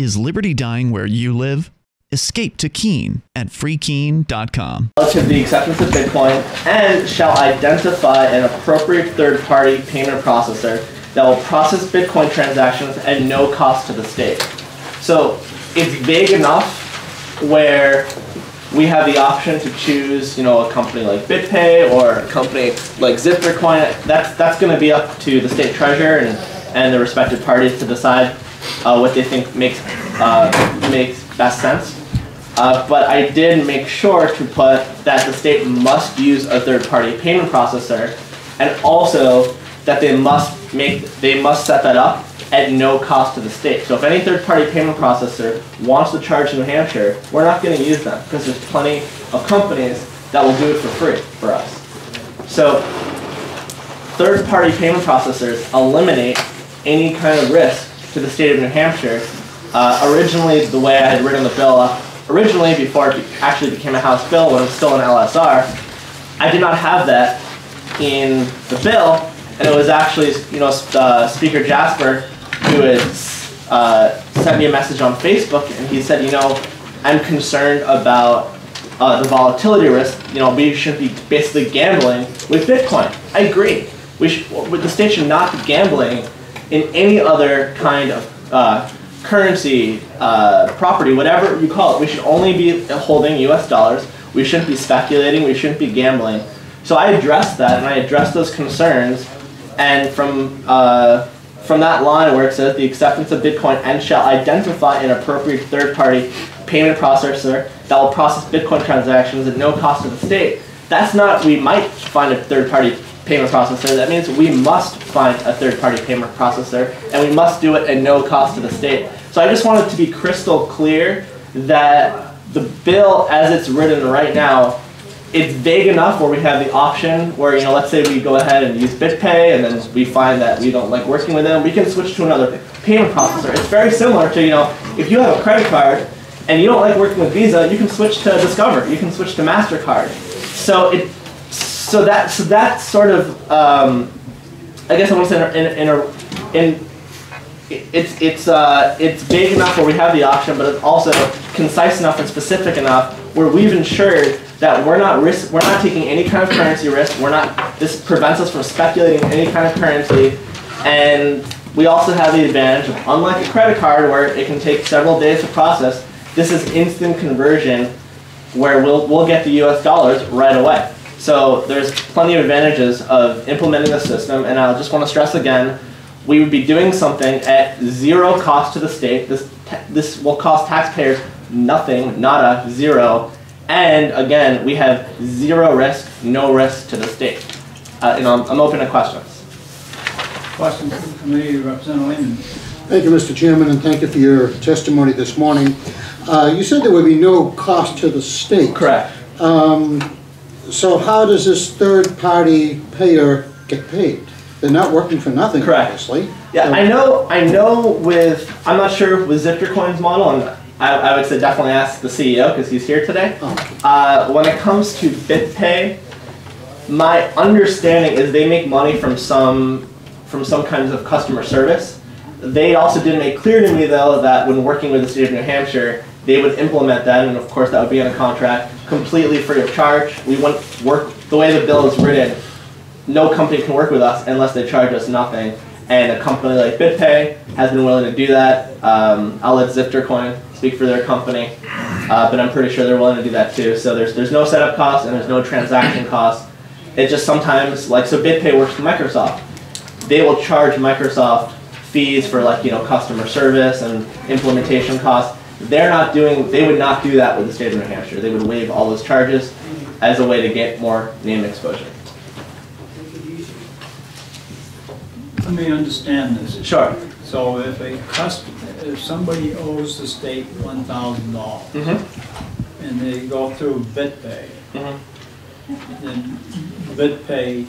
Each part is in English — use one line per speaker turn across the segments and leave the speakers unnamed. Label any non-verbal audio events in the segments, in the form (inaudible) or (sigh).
Is liberty dying where you live? Escape to Keene at freekeene.com.
relative to the acceptance of Bitcoin and shall identify an appropriate third-party payment processor that will process Bitcoin transactions at no cost to the state. So it's vague enough where we have the option to choose, you know, a company like BitPay or a company like Ziftercoin. That's that's going to be up to the state treasurer and, and the respective parties to decide uh, what they think makes uh, makes best sense. Uh, but I did make sure to put that the state must use a third-party payment processor, and also that they must make they must set that up at no cost to the state. So if any third-party payment processor wants to charge New Hampshire, we're not going to use them because there's plenty of companies that will do it for free for us. So third-party payment processors eliminate any kind of risk to the state of New Hampshire. Uh, originally, the way I had written the bill up, originally before it actually became a House bill when it was still an LSR, I did not have that in the bill, and it was actually, you know, uh, Speaker Jasper who had uh, sent me a message on Facebook, and he said, you know, I'm concerned about uh, the volatility risk. You know, we should be basically gambling with Bitcoin. I agree. We should, the state should not be gambling in any other kind of uh, currency, uh, property, whatever you call it. We should only be holding U.S. dollars. We shouldn't be speculating. We shouldn't be gambling. So I addressed that, and I addressed those concerns. And from uh, from that line where it says the acceptance of Bitcoin and shall identify an appropriate third-party payment processor that will process Bitcoin transactions at no cost to the state. That's not we might find a third-party payment processor. That means we must find a third-party payment processor, and we must do it at no cost to the state. So I just wanted to be crystal clear that the bill, as it's written right now, it's vague enough where we have the option where, you know, let's say we go ahead and use BitPay and then we find that we don't like working with them, we can switch to another payment processor. It's very similar to, you know, if you have a credit card and you don't like working with Visa, you can switch to Discover, you can switch to MasterCard. So it, so that, so that sort of, um, I guess I want to say in, a- in, a, in it- it's it's uh, it's vague enough where we have the option, but it's also concise enough and specific enough where we've ensured that we're not risk we're not taking any kind of currency risk. We're not this prevents us from speculating any kind of currency, and we also have the advantage of unlike a credit card where it can take several days to process. This is instant conversion, where we'll we'll get the U.S. dollars right away. So there's plenty of advantages of implementing the system, and I just want to stress again we would be doing something at zero cost to the state. This, this will cost taxpayers nothing, nada, zero. And again, we have zero risk, no risk to the state. Uh, and I'm, I'm open to questions.
Question from the committee, Representative Lehman.
Thank you, Mr. Chairman, and thank you for your testimony this morning. Uh, You said there would be no cost to the state.
Correct.
So how does this third-party payer get paid? They're not working for nothing,
Correct.
obviously.
Yeah,
So-
I know. I know. With I'm not sure with Ziftercoin's model, and I, I would say definitely ask the CEO because he's here today.
Oh.
Uh, when it comes to BitPay, my understanding is they make money from some from some kinds of customer service. They also did make clear to me though that when working with the state of New Hampshire, they would implement that, and of course that would be in a contract completely free of charge. We wouldn't work the way the bill is written. No company can work with us unless they charge us nothing. And a company like BitPay has been willing to do that. Um, I'll let Ziftercoin speak for their company, uh, but I'm pretty sure they're willing to do that too. So there's there's no setup cost and there's no transaction cost. It just sometimes like so BitPay works with Microsoft. They will charge Microsoft fees for like you know customer service and implementation costs. They're not doing. They would not do that with the state of New Hampshire. They would waive all those charges as a way to get more name exposure.
Let me understand this.
Sure.
So if a customer, if somebody owes the state one thousand dollars
Mm-hmm.
and they go through BitPay,
Mhm.
then BitPay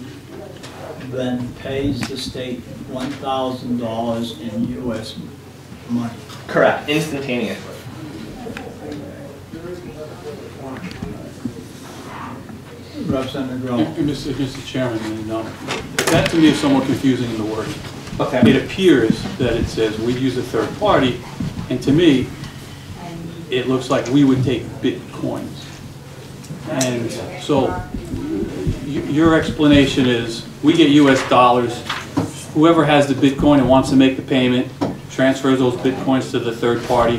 then pays the state one thousand dollars in US money.
Correct. Instantaneously.
Representative Grohl.
And Mr. Mr. Chairman, and, um, that to me is somewhat confusing in the wording.
Okay.
It appears that it says we use a third party, And to me, it looks like we would take Bitcoins. And so y- your explanation is, we get US dollars, whoever has the Bitcoin and wants to make the payment transfers those Bitcoins to the third party.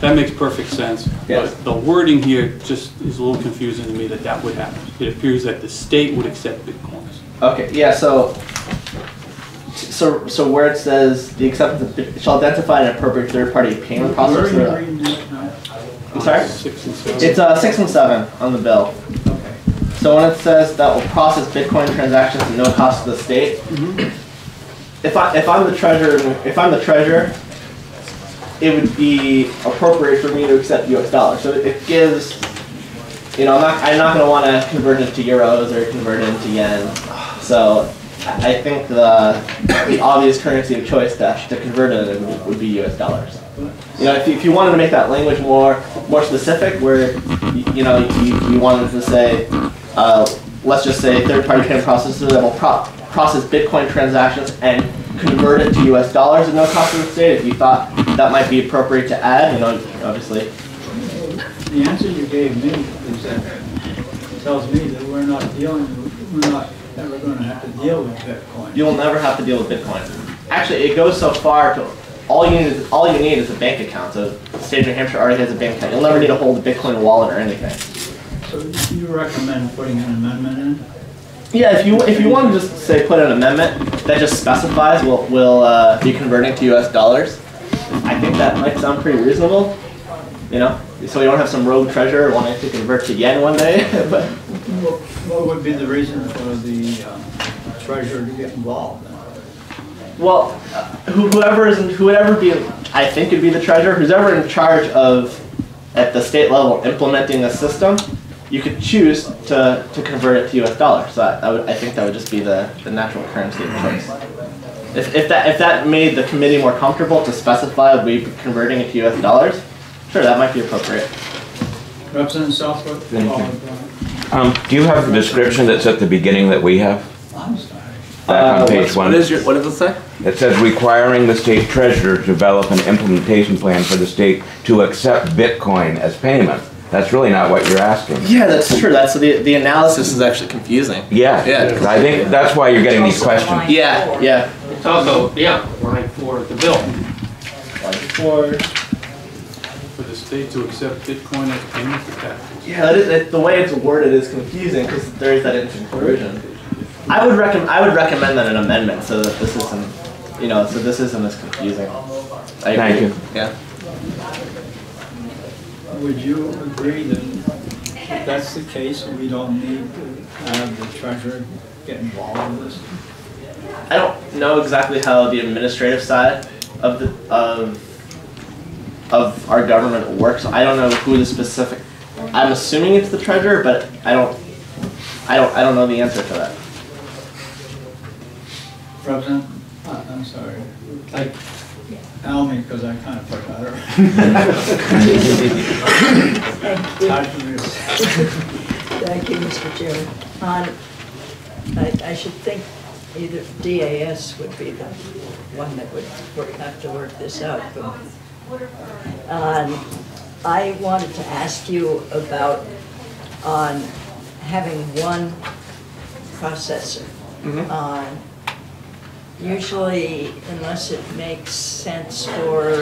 That makes perfect sense.
Yes.
But the wording here just is a little confusing to me that that would happen. It appears that the state would accept Bitcoins.
Okay, yeah, so, so, so where it says the acceptance of, bit- shall identify an appropriate third-party payment
Where are you
processor.
reading that now?
I'm sorry?
Six and seven.
It's, uh, six and seven on the bill.
Okay.
So when it says that will process Bitcoin transactions at no cost to the state, if I, if I'm the treasurer, if I'm the treasurer, it would be appropriate for me to accept US dollars. So it gives, you know, I'm not, I'm not gonna wanna convert it to euros or convert it into yen. So I think the, the obvious currency of choice to, to convert it in would be US dollars. You know, if you, if you wanted to make that language more, more specific, where, you know, you, you wanted to say, uh, let's just say third-party payment processor that will pro- process Bitcoin transactions and convert it to US dollars at no cost to the state, if you thought that might be appropriate to add, you know, obviously.
The answer you gave me is that, tells me that we're not dealing, we're not ever gonna have to deal with Bitcoin.
You'll never have to deal with Bitcoin. Actually, it goes so far to, all you need is, all you need is a bank account, so the state of New Hampshire already has a bank account, you'll never need to hold a Bitcoin wallet or anything.
So you recommend putting an amendment in?
Yeah, if you if you want to just say put an amendment that just specifies we'll will uh, be converting to U.S. dollars, I think that might sound pretty reasonable. You know, so we don't have some rogue treasurer wanting to convert to yen one day. (laughs) but
What what would be the reason for the um, treasurer to get involved?
well, uh, who, whoever is in, whoever be I think it would be the treasurer, who's ever in charge of at the state level implementing a system. You could choose to, to convert it to U.S. dollars. So I, I would I think that would just be the, the natural currency of choice. If, if that if that made the committee more comfortable to specify we be converting it to U.S. dollars, sure, that might be appropriate.
Representative Southwood?
Thank you. Um, do you have the description that's at the beginning that we have?
by- I'm sorry.
Back
Uh,
on page
what's-
one.
What is your what does it say?
It says requiring the state treasurer to develop an implementation plan for the state to accept Bitcoin as payment. That's really not what you're asking.
Yeah, that's true. That's the the analysis is actually confusing.
Yeah.
Yeah.
I think that's why you're getting these questions.
Yeah, yeah.
It's also, yeah, line for the bill.
For
For the state to accept Bitcoin as payment for taxes.
yeah, that is, it, the way it's worded is confusing because there is that inclusion. I would recommend I would recommend that an amendment so that this isn't you know so this isn't as confusing. I
Thank you.
Yeah.
Would you agree that if that's the case, we don't need to have the treasurer get involved in this?
I don't know exactly how the administrative side of the of of our government works. I don't know who the specific. I'm assuming it's the treasurer, but I don't. I don't. I don't know the answer to that.
Representative, uh, I'm sorry. I, Almy, because I kind of forgot her. Hard to miss.
Thank you, Mr. Chairman. On, I, I should think either DAS would be the one that would work- have to work this out. but, um, I wanted to ask you about, on having one processor. On, Usually, unless it makes sense for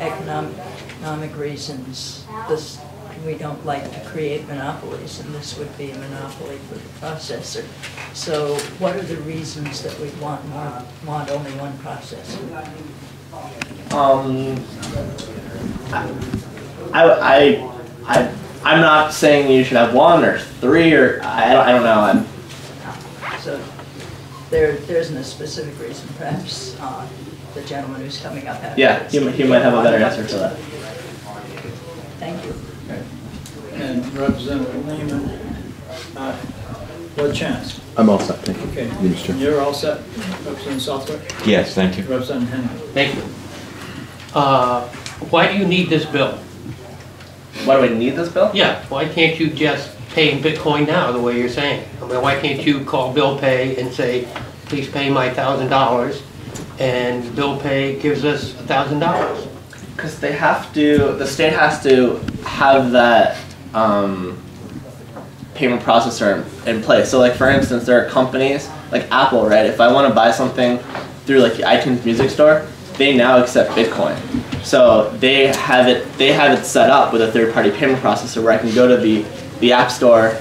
economic, reasons, this, we don't like to create monopolies, and this would be a monopoly for the processor. So what are the reasons that we want more, want only one processor?
Um, I, I, I, I'm not saying you should have one or three or I don't, I don't know. I'm,
So there, there isn't a specific reason, perhaps, uh, the gentleman who's coming up after
yeah, he, might- he might have a better answer to that.
Thank you.
And Representative Lehman, uh, what chance?
I'm all set, thank you.
Okay,
You, Mr. Chair.
you're all set, Representative Southwick?
Yes, thank you.
Representative Henry?
Thank you. Uh, Why do you need this bill?
Why do I need this bill?
Yeah, why can't you just pay in Bitcoin now, the way you're saying? I mean, why can't you call Bill Pay and say, please pay my thousand dollars, and Bill Pay gives us a thousand dollars?
Because they have to, the state has to have that um, payment processor in, in place. So, like for instance, there are companies like Apple, right? If I want to buy something through like the iTunes Music Store, they now accept Bitcoin. So they have it, they have it set up with a third-party payment processor where I can go to the the App Store,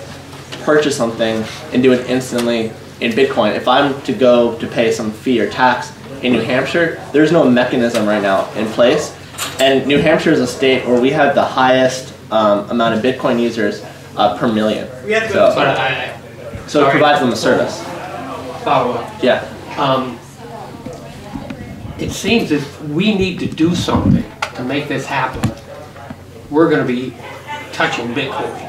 purchase something, and do it instantly in Bitcoin. If I'm to go to pay some fee or tax in New Hampshire, there's no mechanism right now in place. And New Hampshire is a state where we have the highest um, amount of Bitcoin users uh, per million.
But
So,
I,
so it provides them a service.
Follow up.
Yeah.
Um, it seems if we need to do something to make this happen, we're gonna be touching Bitcoin.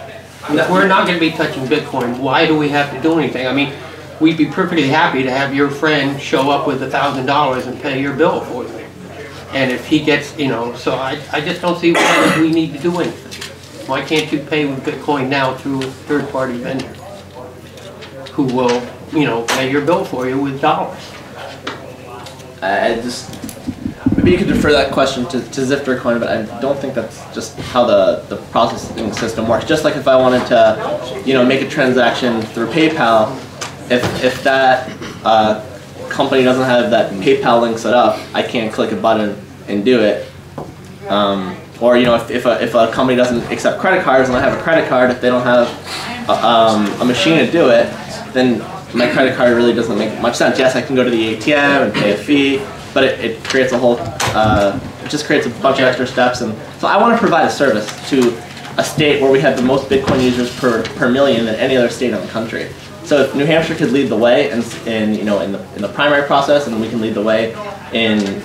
We're not gonna be touching Bitcoin, why do we have to do anything? I mean, we'd be perfectly happy to have your friend show up with a thousand dollars and pay your bill for you. And if he gets, you know, so I, I just don't see why we need to do anything. Why can't you pay with Bitcoin now through a third-party vendor? Who will, you know, pay your bill for you with dollars?
I just maybe you could defer that question to, to Coin, but I don't think that's just how the, the processing system works. Just like if I wanted to, you know, make a transaction through PayPal, if if that uh, company doesn't have that PayPal link set up, I can't click a button and do it. Um, or you know, if, if, a, if a company doesn't accept credit cards and I have a credit card, if they don't have a, um, a machine to do it, then my credit card really doesn't make much sense. Yes, I can go to the ATM and pay a fee, but it, it creates a whole, uh, it just creates a bunch of extra steps. And so I want to provide a service to a state where we have the most Bitcoin users per, per million than any other state in the country. So if New Hampshire could lead the way in, in you know in the, in the primary process, and we can lead the way in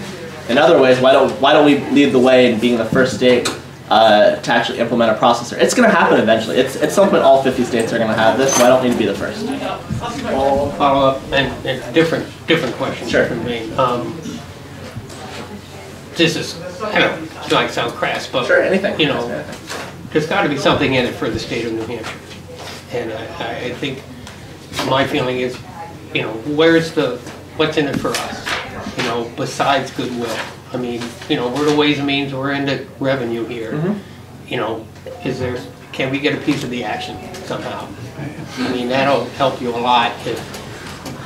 in other ways, why don't why don't we lead the way in being the first state uh, to actually implement a processor? It's going to happen eventually. It's at some point all 50 states are going to have this. Why don't we need to be the first?
Follow up, and, and different, different question.
Sure.
different. Um, This is, I don't, it's not sound crass, but.
Sure, anything.
You know, there's gotta be something in it for the state of New Hampshire. And I, I- I think, my feeling is, you know, where's the, what's in it for us? You know, besides goodwill. I mean, you know, we're the Ways and Means, we're into revenue here.
Mm-hmm.
You know, is there, can we get a piece of the action somehow? I mean, that'll help you a lot if,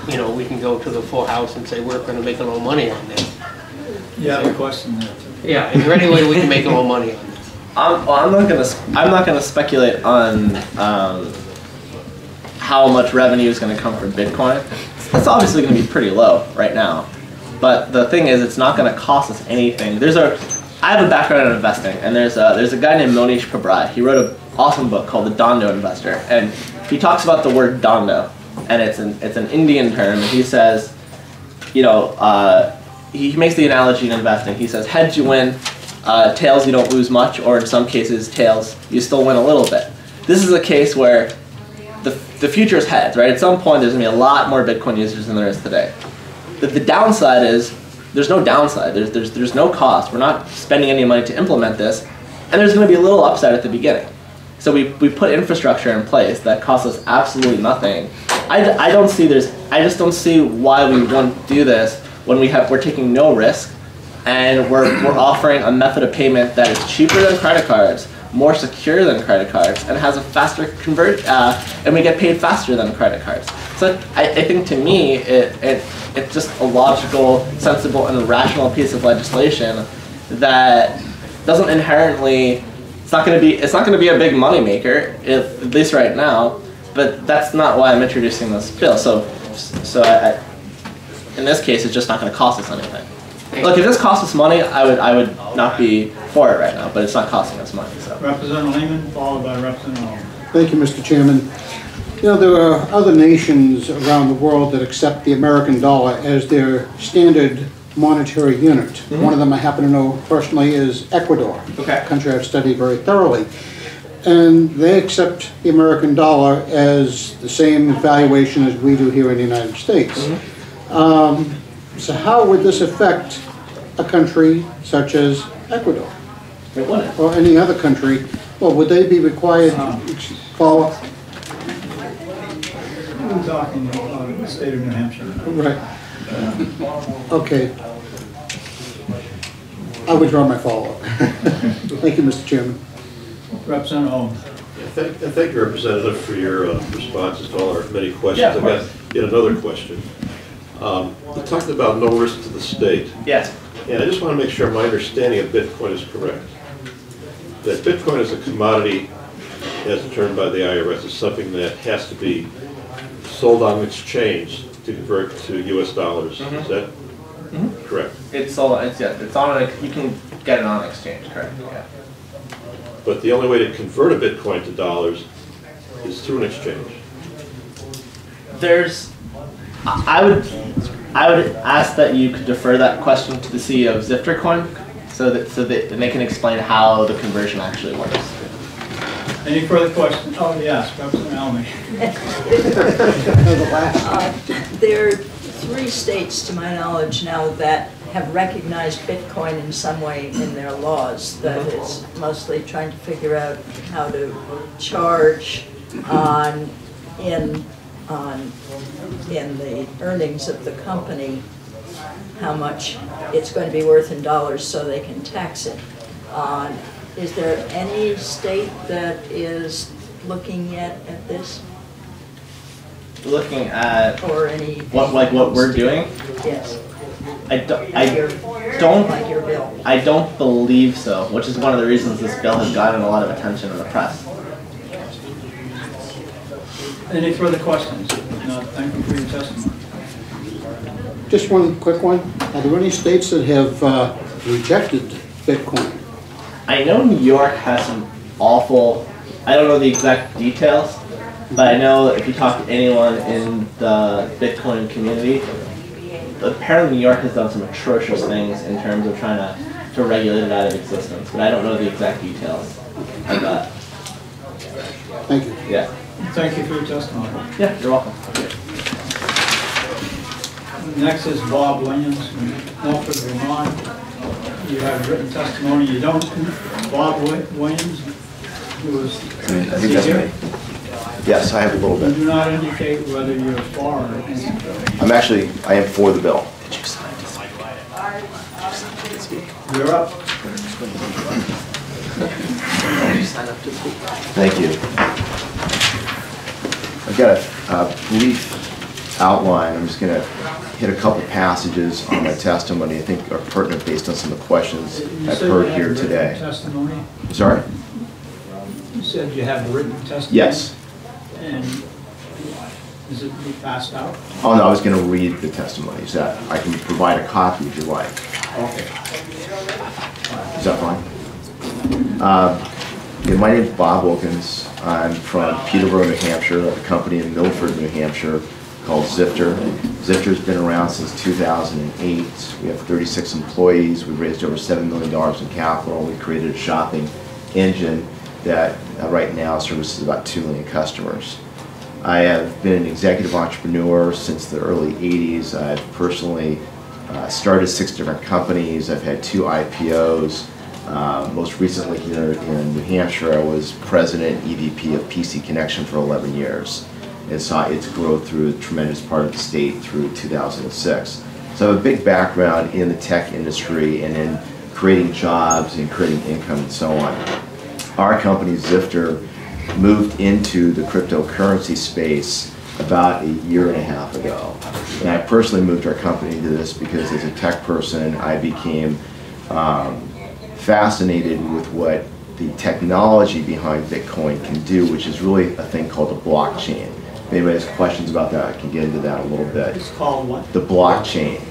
you know, we can go to the full house and say, we're gonna make a little money on this.
You have a question there too.
Yeah, is there any way we can make a little money on this?
I'm, well, I'm not gonna. s- I'm not gonna speculate on um, how much revenue is gonna come from Bitcoin. That's obviously gonna be pretty low right now, but the thing is, it's not gonna cost us anything. There's a. I have a background in investing, and there's a there's a guy named Mohnish Pabrai. He wrote an awesome book called The Dhandho Investor, and he talks about the word dhandho, and it's an it's an Indian term, and he says, you know, uh, he, makes the analogy in investing. He says, heads you win, uh, tails you don't lose much, or in some cases, tails you still win a little bit. This is a case where the, the future is heads, right? At some point, there's gonna be a lot more Bitcoin users than there is today. The, the downside is there's no downside. There's, there's, there's no cost. We're not spending any money to implement this, and there's gonna be a little upside at the beginning. So we, we put infrastructure in place that costs us absolutely nothing. I, I don't see there's I just don't see why we won't do this when we have we're taking no risk and we're, we're offering a method of payment that is cheaper than credit cards, more secure than credit cards, and has a faster convert uh, and we get paid faster than credit cards. So I, I think to me it, it it's just a logical, sensible, and rational piece of legislation that doesn't inherently it's not going to be it's not going to be a big moneymaker if, at least right now but that's not why i'm introducing this bill so so I, I, in this case it's just not going to cost us anything look if this costs us money i would i would not be for it right now but it's not costing us money so
Representative Lehman, followed by Representative Holmes.
Thank you, Mr. Chairman. You know, there are other nations around the world that accept the American dollar as their standard monetary unit. Mm-hmm. One of them I happen to know personally is Ecuador.
Okay.
A country I've studied very thoroughly. And they accept the American dollar as the same valuation as we do here in the United States. Mm-hmm. Um, So how would this affect a country such as Ecuador?
it wouldn't
or any other country, well, would they be required to follow?
We're talking about the state of New Hampshire.
Right. Okay. I withdraw my follow-up. (laughs) Thank you, Mr. Chairman.
Representative Holmes.
Thank, thank you, Representative, for your uh, responses to all our many questions.
Yeah, of
I've got yet another question. Um, You talked about no risk to the state,
Yes,
and I just want to make sure my understanding of Bitcoin is correct. That Bitcoin is a commodity as determined by the IRS, is something that has to be sold on exchange to convert to US dollars. Is that correct?
it's all, it's, yeah, it's on, a- you can get it on exchange, correct, yeah.
But the only way to convert a Bitcoin to dollars is through an exchange.
There's, I I would, I would ask that you could defer that question to the CEO of Ziftercoin, so that, so that, and they can explain how the conversion actually works.
Any further questions? Oh, yes, Representative Almy.
Uh, There are three states, to my knowledge now, that have recognized Bitcoin in some way in their laws. That is mostly trying to figure out how to charge on, in, on, in the earnings of the company, how much it's going to be worth in dollars so they can tax it. Uh, Is there any state that is looking yet at this,
Looking at
or any?
what, like what we're doing,
Yes.
I don't,
your-
I don't,
Like your bill.
I don't believe so, which is one of the reasons this bill has gotten a lot of attention in the press.
Any further questions? If not, thank you for your testimony.
Just one quick one. Are there any states that have uh, rejected Bitcoin?
I know New York has some awful, I don't know the exact details, but I know if you talk to anyone in the Bitcoin community, apparently New York has done some atrocious things in terms of trying to, to regulate it out of existence, but I don't know the exact details of that.
Thank you.
Yeah.
Thank you for your testimony.
Yeah, you're welcome.
Next is Bob Williams from Milford, Vermont. You have written testimony, you don't, Bob Williams, who was,
I think that's me. Yes, I have a little
you
bit.
do not indicate whether you're for or against.
I'm actually, I am for the bill. Did you sign up to speak?
You're up.
Thank you. I've got a uh, brief outline. I'm just going to hit a couple passages on my testimony I think are pertinent based on some of the questions
You
I've heard here today.
Testimony,
Sorry?
you said you have written testimony?
Yes.
And is it be passed out?
Oh, no, I was going to read the testimony. Is that, I can provide a copy if you like.
Okay.
Is that fine? Uh, yeah, My name's Bob Wilkins. I'm from Peterborough, New Hampshire. A company in Milford, New Hampshire called Zifter. Zifter's been around since 2008. We have 36 employees. We've raised over $7 million in capital. We created a shopping engine that uh, right now services about 2 million customers. I have been an executive entrepreneur since the early 80s. I've personally uh, started six different companies. I've had two IPOs. Uh, most recently here in New Hampshire, I was president EVP of PC Connection for 11 years and saw its growth through a tremendous part of the state through 2006. So I have a big background in the tech industry and in creating jobs and creating income and so on. Our company, Zifter, moved into the cryptocurrency space about a year and a half ago. And I personally moved our company to this because as a tech person, I became um, fascinated with what the technology behind Bitcoin can do, which is really a thing called the blockchain. If anybody has questions about that, I can get into that a little bit
It's called what?
the blockchain.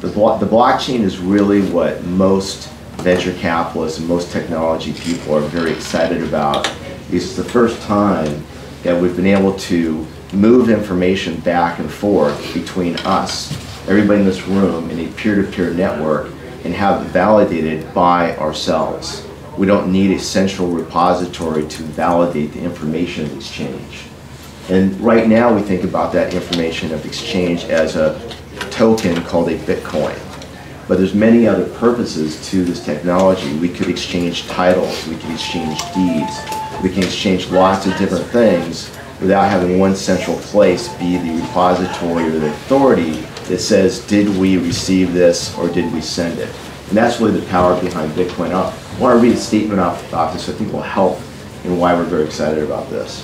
The, blo- the blockchain is really what most venture capitalists and most technology people are very excited about. It's the first time that we've been able to move information back and forth between us, everybody in this room, in a peer-to-peer network, and have it validated by ourselves. We don't need a central repository to validate the information exchange. And right now, we think about that information of exchange as a token called a Bitcoin. But there's many other purposes to this technology. We could exchange titles, we could exchange deeds, we can exchange lots of different things without having one central place be the repository or the authority that says, did we receive this or did we send it? And that's really the power behind Bitcoin. I want to read a statement off, off this I think will help in why we're very excited about this.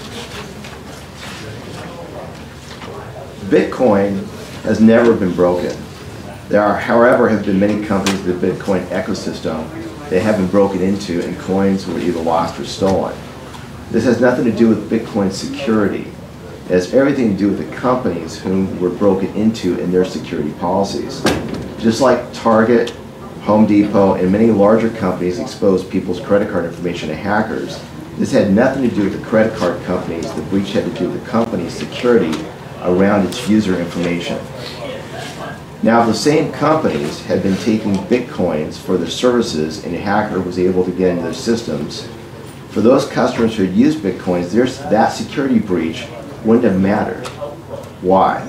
Bitcoin has never been broken. There are, however, have been many companies in the Bitcoin ecosystem that have been broken into and coins were either lost or stolen. This has nothing to do with Bitcoin security. It has everything to do with the companies whom were broken into in their security policies. Just like Target, Home Depot, and many larger companies exposed people's credit card information to hackers, this had nothing to do with the credit card companies. The breach had to do with the company's security around its user information. Now, the same companies had been taking bitcoins for their services and a hacker was able to get into their systems. For those customers who had used bitcoins, there's, that security breach wouldn't have mattered. Why?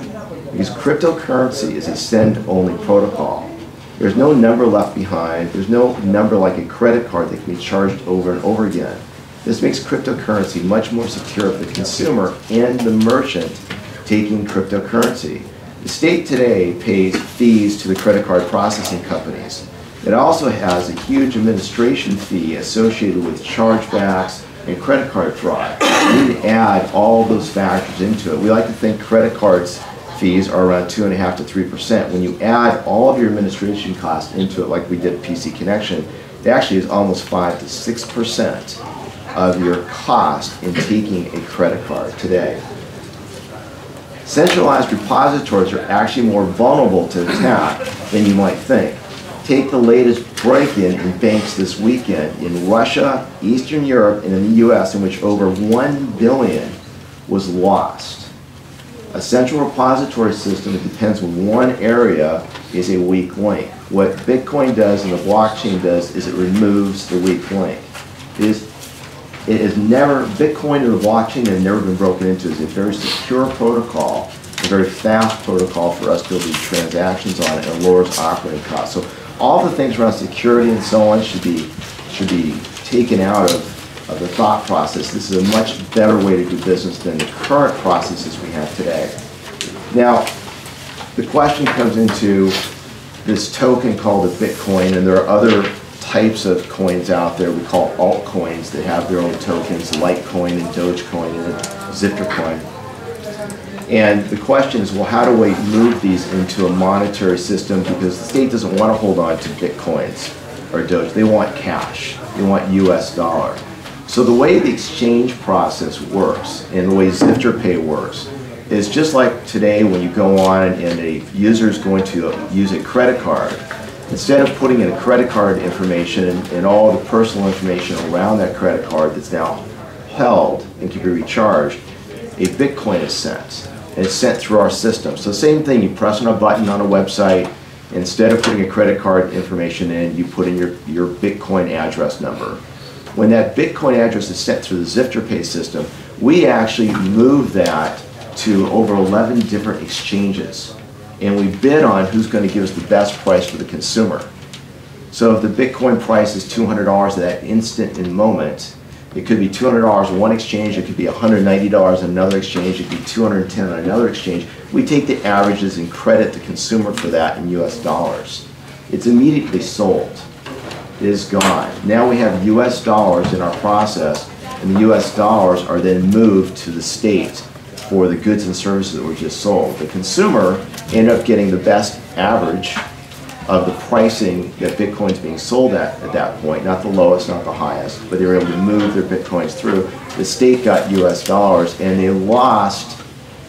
Because cryptocurrency is a send-only protocol. There's no number left behind. There's no number like a credit card that can be charged over and over again. This makes cryptocurrency much more secure for the consumer and the merchant taking cryptocurrency. The state today pays fees to the credit card processing companies. It also has a huge administration fee associated with chargebacks and credit card fraud. We add all those factors into it. We like to think credit cards fees are around two and a half to three percent. When you add all of your administration costs into it, like we did PC Connection, it actually is almost five to six percent of your cost in taking a credit card today. Centralized repositories are actually more vulnerable to attack than you might think. Take the latest break-in in banks this weekend in Russia, Eastern Europe, and in the US in which over 1 billion was lost. A central repository system that depends on one area is a weak link. What Bitcoin does and the blockchain does is it removes the weak link. It is it is never, Bitcoin and the blockchain have never been broken into. It's a very secure protocol, a very fast protocol for us to to do transactions on it and lowers operating costs. So all the things around security and so on should be, should be taken out of, of the thought process. This is a much better way to do business than the current processes we have today. Now, the question comes into this token called a Bitcoin, and there are other types of coins out there we call altcoins that have their own tokens, Litecoin and Dogecoin and Zifter coin. And the question is, well, how do we move these into a monetary system? Because the state doesn't want to hold on to Bitcoins or Doge. They want cash. They want US dollar. So the way the exchange process works and the way Zifter Pay works is just like today when you go on and a user is going to use a credit card Instead of putting in a credit card information and, and all the personal information around that credit card that's now held and can be recharged, a Bitcoin is sent. It's sent through our system. So same thing, you press on a button on a website, instead of putting a credit card information in, you put in your, your Bitcoin address number. When that Bitcoin address is sent through the Zifter Pay system, we actually move that to over 11 different exchanges and we bid on who's going to give us the best price for the consumer. So if the Bitcoin price is $200 at that instant and moment, it could be $200 one exchange, it could be $190 in another exchange, it could be 210 on another exchange. We take the averages and credit the consumer for that in US dollars. It's immediately sold. It is gone. Now we have US dollars in our process, and the US dollars are then moved to the state for the goods and services that were just sold. The consumer ended up getting the best average of the pricing that Bitcoin's being sold at at that point, not the lowest, not the highest, but they were able to move their Bitcoins through. The state got US dollars and they lost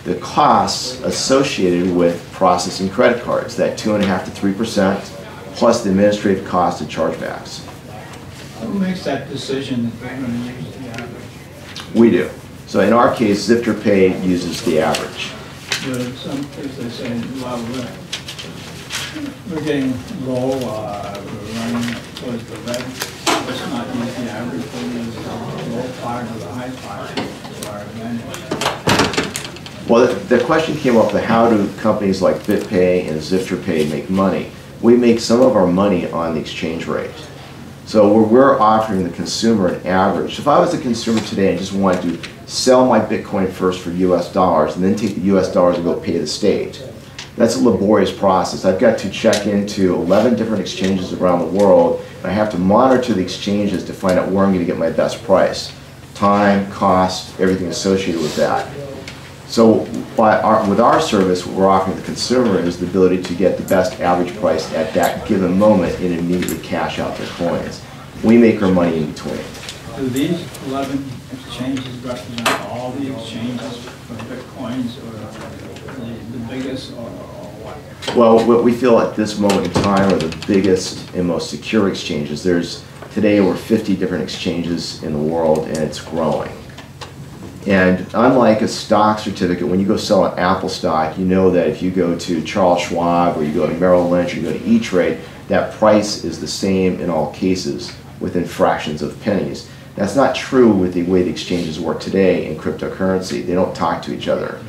the costs associated with processing credit cards, that two and a half to three percent, plus the administrative cost of chargebacks.
Who makes that decision that they're going to use the average?
We do. So in our case, Zifter Pay uses the average.
But some places they say, well, we're, we're getting low, uh, we're running towards the red. Let's not we'll use the low part or the high to our advantage.
Well, the question came up, how do companies like BitPay and Zifter Pay make money? We make some of our money on the exchange rate. So we're offering the consumer an average. If I was a consumer today and just wanted to sell my Bitcoin first for US dollars and then take the US dollars and go pay the state, That's a laborious process. I've got to check into 11 different exchanges around the world. and I have to monitor the exchanges to find out where I'm going to get my best price. Time, cost, everything associated with that. So by our, with our service, what we're offering the consumer is the ability to get the best average price at that given moment and immediately cash out their coins. We make our money in between.
Do these 11 exchanges represent all the exchanges for Bitcoins or the the biggest or?
Well, what we feel at this moment in time are the biggest and most secure exchanges. There's today over 50 different exchanges in the world and it's growing. And unlike a stock certificate, when you go sell an Apple stock, you know that if you go to Charles Schwab or you go to Merrill Lynch or you go to E-Trade, that price is the same in all cases within fractions of pennies. That's not true with the way the exchanges work today in cryptocurrency. They don't talk to each other.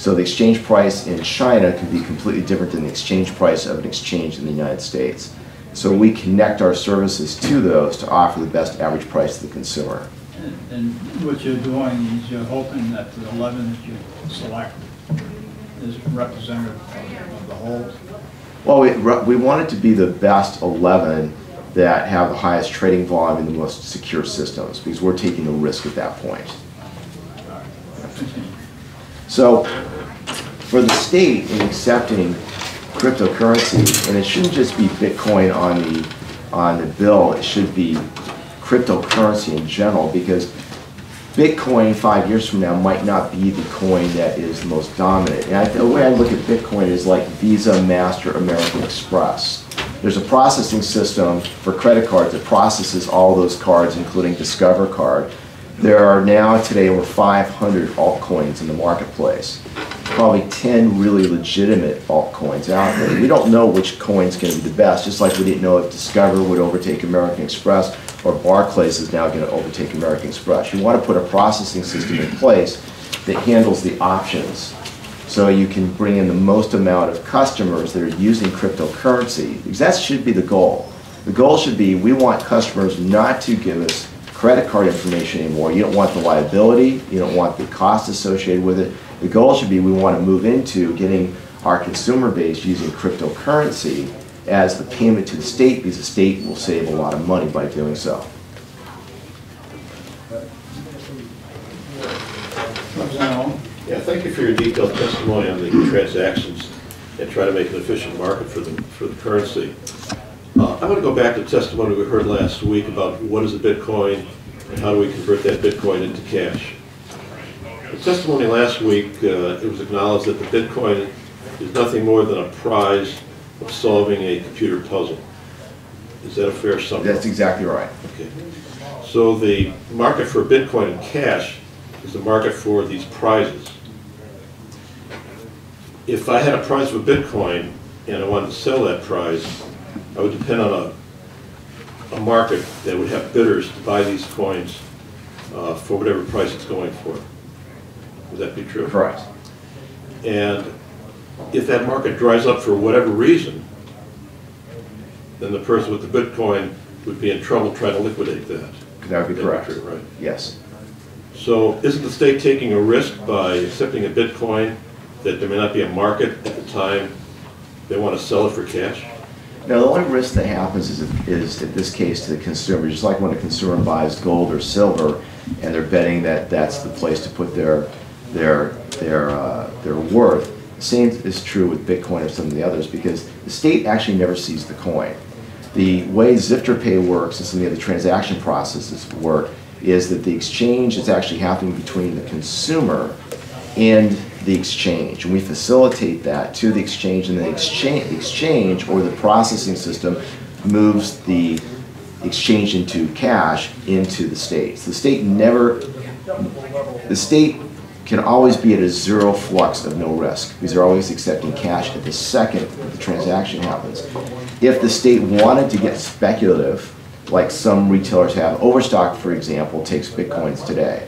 So the exchange price in China can be completely different than the exchange price of an exchange in the United States. So we connect our services to those to offer the best average price to the consumer.
And- And what you're doing is you're hoping that the 11 that you select is representative of the whole.
Well, we, we want it to be the best 11 that have the highest trading volume and the most secure systems because we're taking the risk at that point. So for the state in accepting cryptocurrency, and it shouldn't just be Bitcoin on the, on the bill, it should be cryptocurrency in general because Bitcoin five years from now might not be the coin that is the most dominant. And I, the way I look at Bitcoin is like Visa, Master, American Express. There's a processing system for credit cards that processes all those cards, including Discover Card. There are now today over 500 altcoins in the marketplace. Probably 10 really legitimate altcoins out there. We don't know which coin's going to be the best, just like we didn't know if Discover would overtake American Express or Barclays is now going to overtake American Express. You want to put a processing system in place that handles the options so you can bring in the most amount of customers that are using cryptocurrency, because that should be the goal. The goal should be, we want customers not to give us credit card information anymore. You don't want the liability, you don't want the cost associated with it. The goal should be, we want to move into getting our consumer base using cryptocurrency as the payment to the state, because the state will save a lot of money by doing so.
Yeah, thank you for your detailed testimony on the transactions and try to make an efficient market for the, for the currency. Uh, I want to go back to testimony we heard last week about what is a Bitcoin and how do we convert that Bitcoin into cash. The testimony last week, uh, it was acknowledged that the Bitcoin is nothing more than a prize of solving a computer puzzle. Is that a fair summary?
That's exactly right.
Okay. So the market for Bitcoin and cash is the market for these prizes. If I had a prize for Bitcoin and I wanted to sell that prize, I would depend on a, a market that would have bidders to buy these coins uh, for whatever price it's going for. Would that be true?
Correct.
And if that market dries up for whatever reason, then the person with the Bitcoin would be in trouble trying to liquidate that.
That would be correct.
true, Right.
Yes.
So isn't the state taking a risk by accepting a Bitcoin that there may not be a market at the time they want to sell it for cash?
Now, the only risk that happens is, is in this case to the consumer, just like when a consumer buys gold or silver and they're betting that that's the place to put their, their, their, uh, their worth. Same is true with Bitcoin or some of the others because the state actually never sees the coin. The way Zifter Pay works and some of the other transaction processes work is that the exchange is actually happening between the consumer and the exchange. And we facilitate that to the exchange, and the exchange, exchange or the processing system moves the exchange into cash into the state. So the state never, the state can always be at a zero flux of no risk because they're always accepting cash at the second the transaction happens. If the state wanted to get speculative, like some retailers have, Overstock, for example, takes bitcoins today.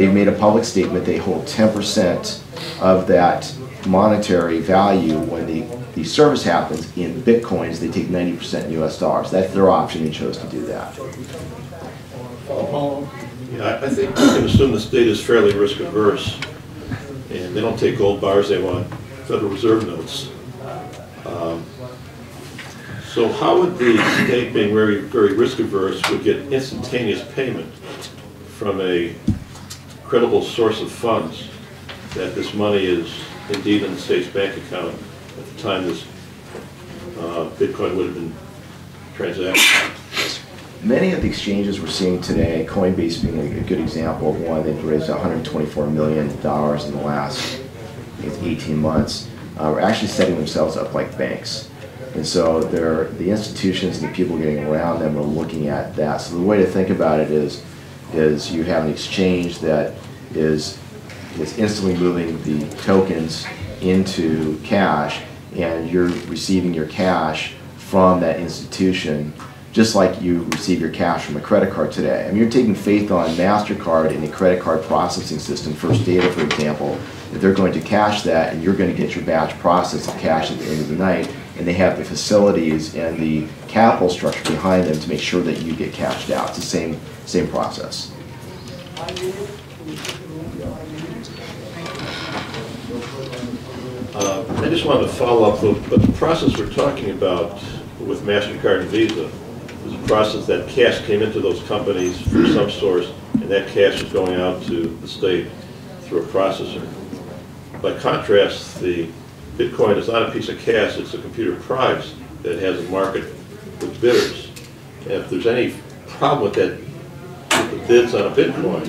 They've made a public statement, they hold 10% of that monetary value when the, the service happens in bitcoins, they take 90% in US dollars. That's their option, they chose to do that.
Yeah, I- think we can assume the state is fairly risk averse, and they don't take gold bars, they want Federal Reserve notes. Um, so how would the state, being very, very risk averse, would get instantaneous payment from a credible source of funds that this money is indeed in the state's bank account at the time this uh, Bitcoin would have been transacted?
Many of the exchanges we're seeing today, Coinbase being a- good example of one, they've raised $124 million in the last I think it's 18 months, uh, are actually setting themselves up like banks. And so the institutions and the people getting around them are looking at that. So the way to think about it is, is you have an exchange that is, is instantly moving the tokens into cash, and you're receiving your cash from that institution, just like you receive your cash from a credit card today. I mean, you're taking faith on MasterCard and the credit card processing system, First Data, for example, that they're going to cash that and you're going to get your batch processed of cash at the end of the night. And they have the facilities and the capital structure behind them to make sure that you get cashed out. It's the same, same process.
Uh, I just wanted to follow up, but the process we're talking about with MasterCard and Visa is a process that cash came into those companies from some source, and that cash is going out to the state through a processor. By contrast, the Bitcoin is not a piece of cash, it's a computer prize that has a market with bidders. And if there's any problem with that, the bids on a Bitcoin,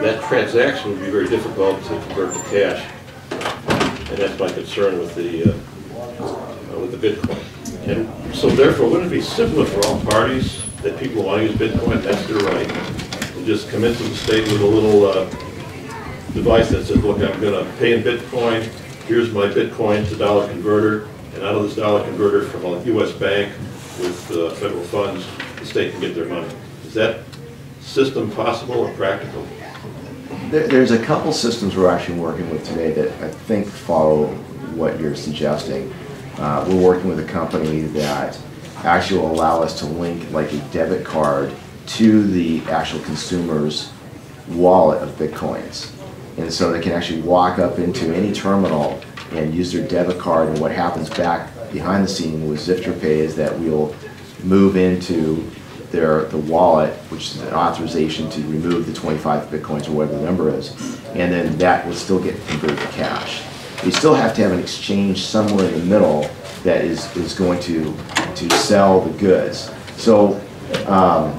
that transaction would be very difficult to convert to cash. And that's my concern with the, uh, uh, with the Bitcoin. And so therefore, wouldn't it be simpler for all parties that people want to use Bitcoin, that's their right, to just come into the state with a little uh, device that says, look, I'm going to pay in Bitcoin, here's my Bitcoin to dollar converter, and out of this dollar converter from a US bank with uh, federal funds, the state can get their money. Is that system possible or practical?
There, there's a couple systems we're actually working with today that I think follow what you're suggesting. Uh, we're working with a company that actually will allow us to link like a debit card to the actual consumer's wallet of bitcoins. And so they can actually walk up into any terminal and use their debit card. And what happens back behind the scene with Zifter Pay is that we'll move into their the wallet, which is an authorization to remove the 25 bitcoins or whatever the number is, and then that will still get converted to cash. You still have to have an exchange somewhere in the middle that is is going to to sell the goods. So. Um,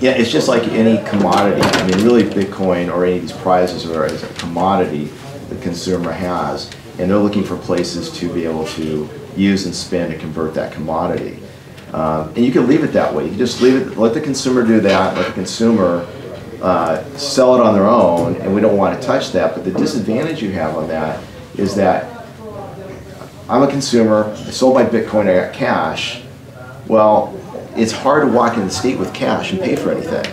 yeah, it's just like any commodity. I mean, really, Bitcoin or any of these prizes are is a commodity the consumer has, and they're looking for places to be able to use and spend to convert that commodity. Um, and you can leave it that way. You can just leave it, let the consumer do that, let the consumer uh, sell it on their own, and we don't want to touch that. But the disadvantage you have on that is that I'm a consumer, I sold my Bitcoin, I got cash. Well, it's hard to walk in the state with cash and pay for anything.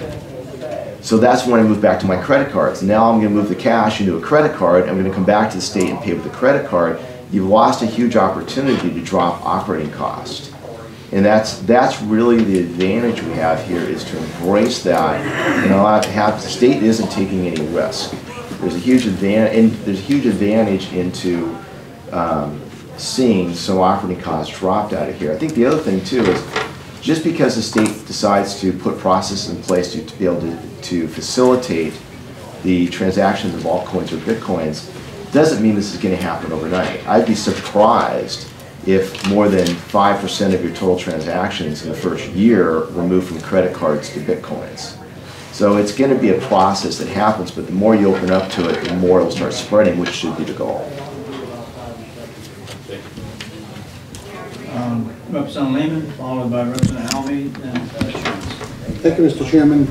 So that's when I move back to my credit cards. Now I'm going to move the cash into a credit card. I'm going to come back to the state and pay with the credit card. You've lost a huge opportunity to drop operating cost. And that's that's really the advantage we have here is to embrace that and allow it to have the state isn't taking any risk. There's a huge advantage and there's a huge advantage into um, seeing some operating costs dropped out of here. I think the other thing too is just because the state decides to put processes in place to, to be able to, to facilitate the transactions of altcoins or bitcoins, doesn't mean this is going to happen overnight. I'd be surprised if more than 5% of your total transactions in the first year were moved from credit cards to bitcoins. So it's going to be a process that happens, but the more you open up to it, the more it'll start spreading, which should be the goal.
Um, Representative Lehman, followed by Representative Almy, and
Thank you, Mr. Chairman.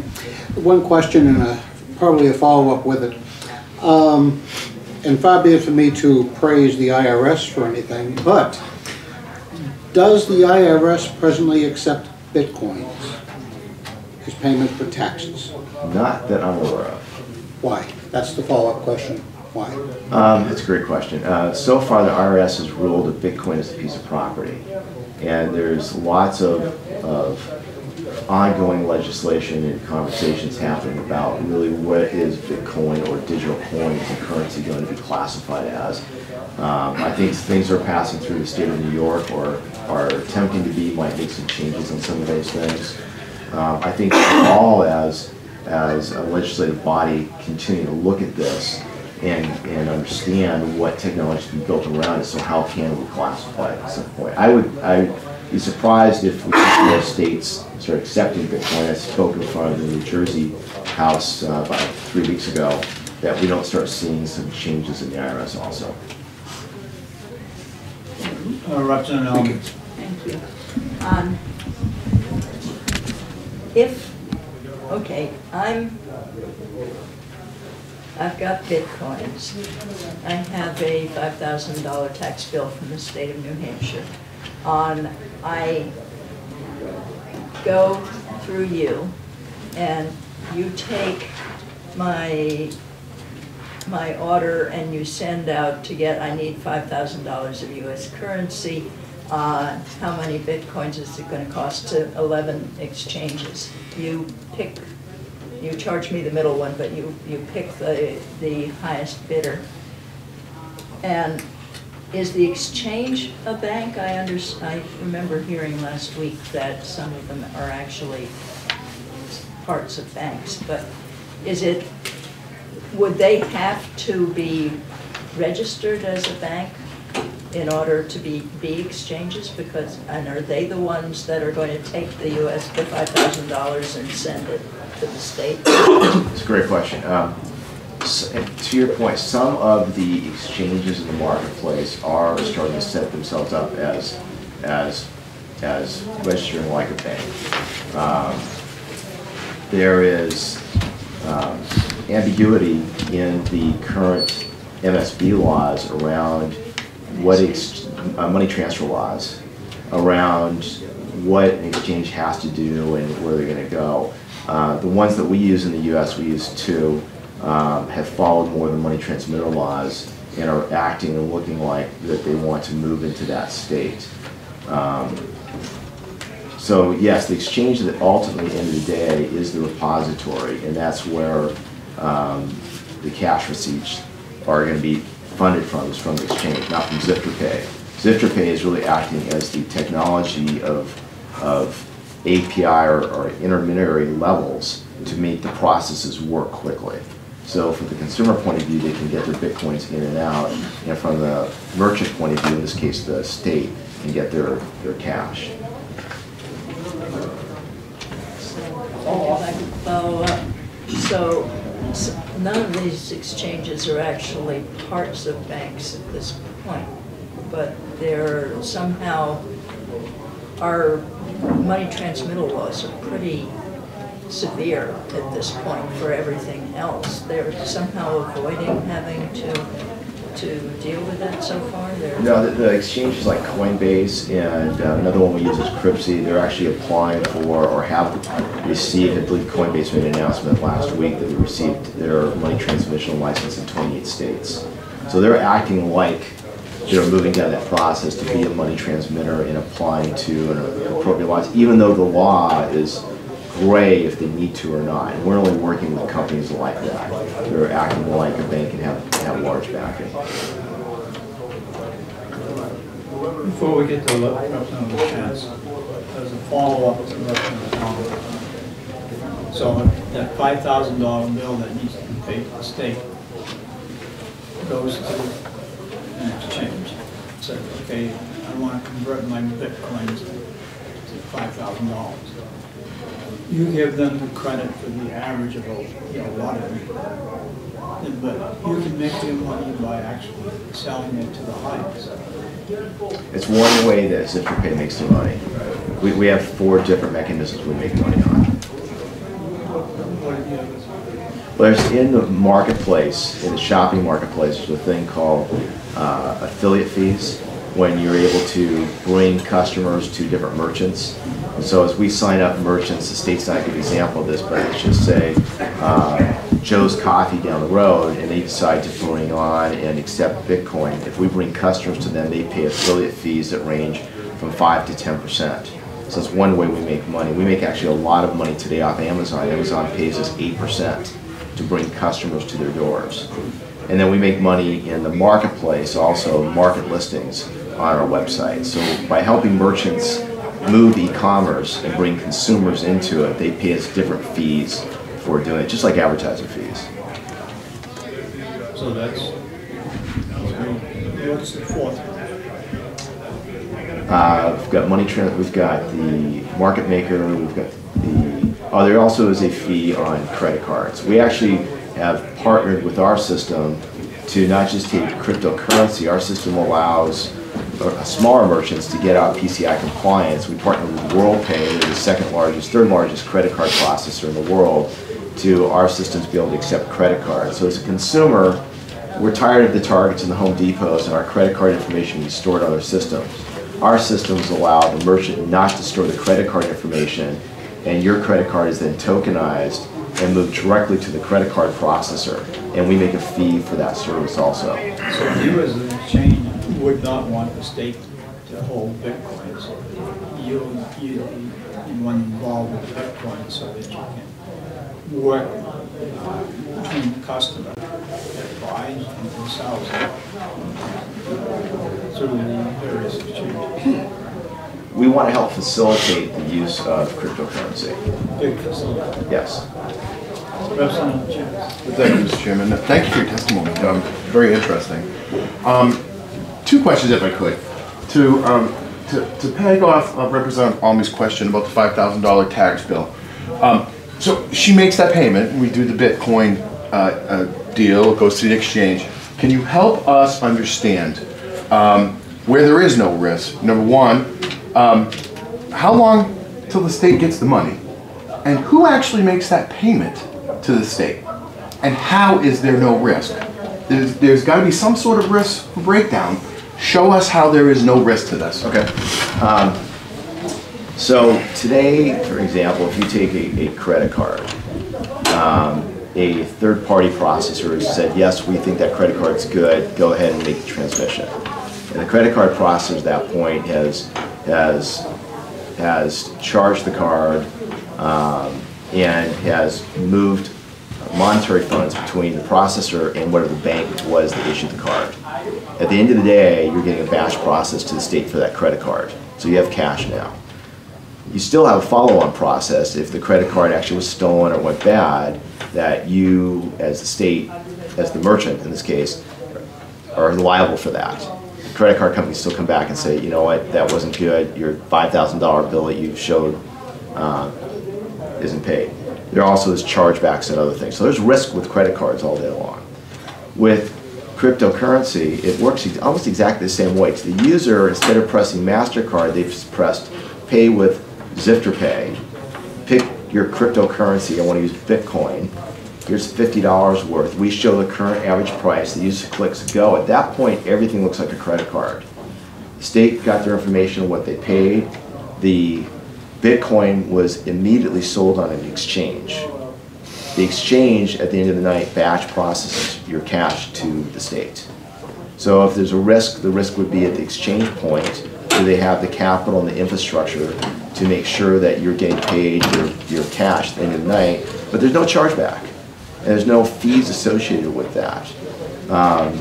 One question and a, probably a follow-up with it. Um, And far be it for me to praise the IRS for anything, but does the IRS presently accept bitcoins as payment for taxes?
Not that I'm aware of.
Why? That's the follow-up question. Why?
Um, that's a great question. Uh, so far, the IRS has ruled that Bitcoin is a piece of property. And there's lots of, of ongoing legislation and conversations happening about really what is Bitcoin or digital coins and currency going to be classified as. Um, I think things are passing through the state of New York or are attempting to be might make some changes on some of those things. Um, I think all as, as a legislative body continue to look at this and, and understand what technology can be built around it, so how can we classify it at some point? I would, I'd be surprised if more states start accepting Bitcoin. I spoke in front of the New Jersey House uh, about three weeks ago, that we don't start seeing some changes in the IRS also.
Uh, Representative Almy.
Thank you. Um, If, okay, I'm, I've got bitcoins. I have a five thousand dollar tax bill from the state of New Hampshire. On, I go through you and you take my, my order and you send out to get, I need five thousand dollars of US currency. Uh, how many bitcoins is it gonna cost to eleven exchanges? You pick, you charge me the middle one, but you, you pick the, the highest bidder. And is the exchange a bank? I under, I remember hearing last week that some of them are actually parts of banks, but is it, would they have to be registered as a bank in order to be, be exchanges? Because, and are they the ones that are going to take the US, the five thousand dollars and send it to the state?
It's a great question. Um, s- and To your point, some of the exchanges in the marketplace are starting to set themselves up as, as, as registering like a bank. Um, There is um, ambiguity in the current MSB laws around what, uh, money transfer laws, around what an exchange has to do and where they're gonna go. Uh, The ones that we use in the US, we use two, um, have followed more the money transmitter laws and are acting and looking like that they want to move into that state. Um, So yes, the exchange that ultimately, end of the day, is the repository, and that's where um, the cash receipts are going to be funded from, is from the exchange, not from Zifter Pay. ZipRepay is really acting as the technology of, of API or, or intermediary levels to make the processes work quickly. So from the consumer point of view, they can get their bitcoins in and out, and from the merchant point of view, in this case, the state, can get their, their cash.
If I could follow up, so s- none of these exchanges are actually parts of banks at this point, but they're somehow, our money transmittal laws are pretty severe at this point for everything else. They're somehow avoiding having to, to deal with that so far, they're.
No, the, the exchanges like Coinbase and uh, another one we use is Cryptsy, they're actually applying for or have received, I believe Coinbase made an announcement last week that they received their money transmission license in 28 states. So they're acting like they're moving down that process to be a money transmitter and applying to an appropriate laws, even though the law is gray if they need to or not. And we're only working with companies like that. They're acting like a bank and have, have large backing.
Before we get to the Representative Chance, there's a follow-up to Almy. So that five thousand dollar bill that needs to be paid to the state goes to an exchange. Says, okay, I want to convert my bitcoins to five thousand dollars. You give them the credit for the average of a, you know, lottery. But you can make your money by actually selling it to the highest.
It's one way that Zifter Pay makes their money. We, we have four different mechanisms we make money on.
The
There's in the marketplace, in the shopping marketplace, there's a thing called uh, affiliate fees, when you're able to bring customers to different merchants. So as we sign up merchants, the state's not a good example of this, but let's just say uh, Joe's Coffee down the road, and they decide to bring on and accept Bitcoin. If we bring customers to them, they pay affiliate fees that range from five to ten percent. So it's one way we make money. We make actually a lot of money today off Amazon. Amazon pays us eight percent to bring customers to their doors. And then we make money in the marketplace, also market listings, on our website. So by helping merchants move e-commerce and bring consumers into it, they pay us different fees for doing it, just like advertiser fees.
So that's, what's the fourth?
Uh, we've got money trans, we've got the market maker, we've got the, oh, there also is a fee on credit cards. We actually have partnered with our system to not just take cryptocurrency, our system allows smaller merchants to get out PCI compliance. We partner with WorldPay, the second largest, third largest credit card processor in the world, to our systems be able to accept credit cards. So as a consumer, we're tired of the Targets and the Home Depots and our credit card information being stored on their systems. Our systems allow the merchant not to store the credit card information, and your credit card is then tokenized and moved directly to the credit card processor, and we make a fee for that service also.
So you as an exchange would not want the state to hold Bitcoin, so you, you, you want involved with Bitcoin so that you can work uh, between the customer that buys and sells through the various exchanges.
We want to help facilitate the use of cryptocurrency.
Big facility.
Yes.
Thank you, Mr. Chairman. Thank you for your testimony. Um, Very interesting. Um, Two questions, if I could. To um, to to peg off uh, Representative Almy's question about the $5,000 tax bill. Um, So she makes that payment, we do the Bitcoin uh, uh, deal, it goes to the exchange. Can you help us understand um, where there is no risk? Number one, um, how long till the state gets the money? And who actually makes that payment to the state? And how is there no risk? There's, there's got to be some sort of risk breakdown. Show us how there is no risk to this.
Okay. Um, So today, for example, if you take a, a credit card, um, a third-party processor said, yes, we think that credit card's good, go ahead and make the transmission. And the credit card processor at that point has, has, has charged the card um, and has moved monetary funds between the processor and whatever the bank was that issued the card. At the end of the day, you're getting a batch process to the state for that credit card. So you have cash now. You still have a follow-on process if the credit card actually was stolen or went bad, that you, as the state, as the merchant in this case, are liable for that. The credit card companies still come back and say, you know what, that wasn't good, your $5,000 bill that you showed uh, isn't paid. There also is chargebacks and other things. So there's risk with credit cards all day long. With cryptocurrency, it works almost exactly the same way. To the user, instead of pressing MasterCard, they've pressed pay with Zifter Pay. Pick your cryptocurrency, I want to use Bitcoin. Here's $50 worth. We show the current average price. The user clicks go. At that point, everything looks like a credit card. The state got their information on what they paid. The Bitcoin was immediately sold on an exchange. The exchange, at the end of the night, batch processes your cash to the state. So if there's a risk, the risk would be at the exchange point. Do they have the capital and the infrastructure to make sure that you're getting paid your, your cash at the end of the night? But there's no chargeback. And there's no fees associated with that. Um,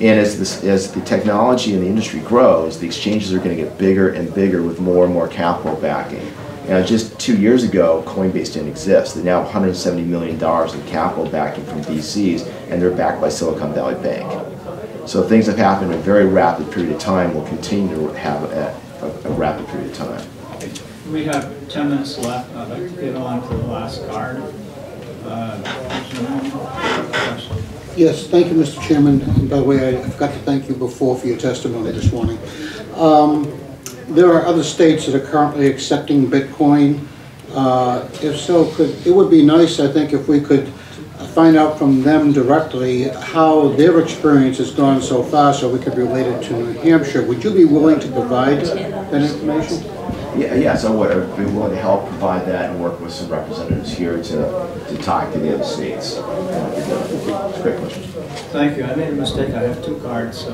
and as, this, as the technology in the industry grows, the exchanges are going to get bigger and bigger with more and more capital backing. Now, just two years ago, Coinbase didn't exist. They now have $170 million in capital backing from VCs, and they're backed by Silicon Valley Bank. So things have happened in a very rapid period of time, We'll continue to have a, a, a rapid period of time.
We have 10 minutes left. I'd like to get on to the last card. Uh.
Yes, thank you, Mr. Chairman. And by the way, I forgot to thank you before for your testimony this morning. Um, There are other states that are currently accepting Bitcoin. Uh, If so, could, it would be nice, I think, if we could find out from them directly how their experience has gone so far, so we could relate it to New Hampshire. Would you be willing to provide that information?
Yeah, yes, I would. I'd be willing to help provide that and work with some representatives here to, to talk to the other states. It's a great question.
Thank you. I made a mistake. I have two cards, so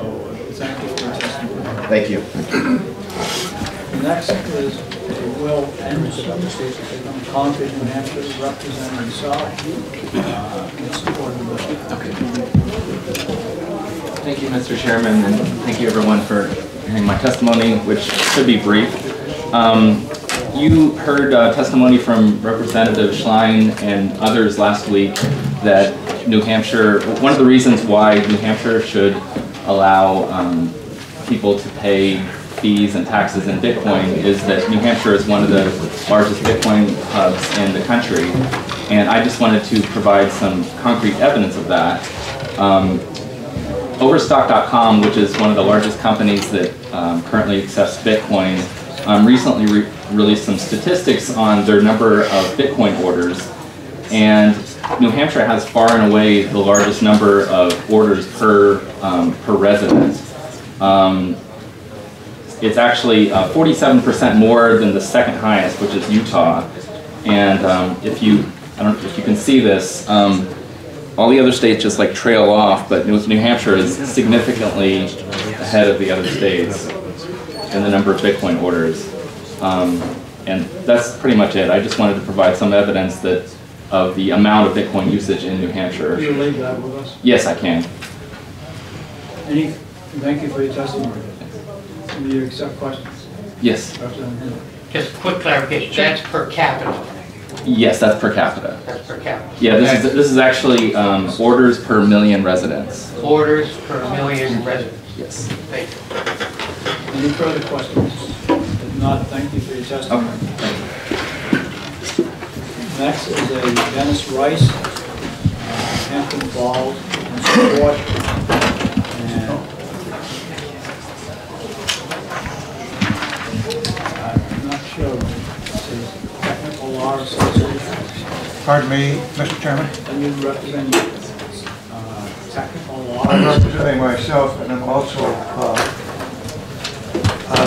thank you for your testimony.
Thank you.
The Next is Will Anderson, from Concord, New Hampshire, representing himself. Uh, in support of the-
Thank you, Mr. Chairman, and thank you everyone for hearing my testimony, which should be brief. Um, You heard uh, testimony from Representative Schleien and others last week that New Hampshire, one of the reasons why New Hampshire should allow um, people to pay fees and taxes in Bitcoin is that New Hampshire is one of the largest Bitcoin hubs in the country. And I just wanted to provide some concrete evidence of that. Um, Overstock.com, which is one of the largest companies that um, currently accepts Bitcoin, um, recently re- released some statistics on their number of Bitcoin orders. And New Hampshire has far and away the largest number of orders per, um, per resident. Um, it's actually uh, 47% more than the second highest, which is Utah. And um, if you, I don't if you can see this, um, all the other states just like trail off, but New Hampshire is significantly ahead of the other states in the number of Bitcoin orders. Um, and that's pretty much it. I just wanted to provide some evidence that of the amount of Bitcoin usage in New Hampshire.
Will you leave that with us?
Yes, I can.
Any, thank you for your testimony. Do you accept questions?
Yes.
Representative Hill?
Just quick clarification, that's per capita,
Yes, that's per capita.
that's per capita.
Yeah, this is this is actually um, orders per million residents.
Orders per million residents.
Yes.
Thank you.
Any further questions? If not, thank you for your testimony. Next is a Dennis Rice, uh, Hampton Falls, and support. And I'm not sure, this is Technical Law Association.
Pardon me, Mr. Chairman?
And you represent uh, Technical Law?
I'm representing myself and I'm also uh, on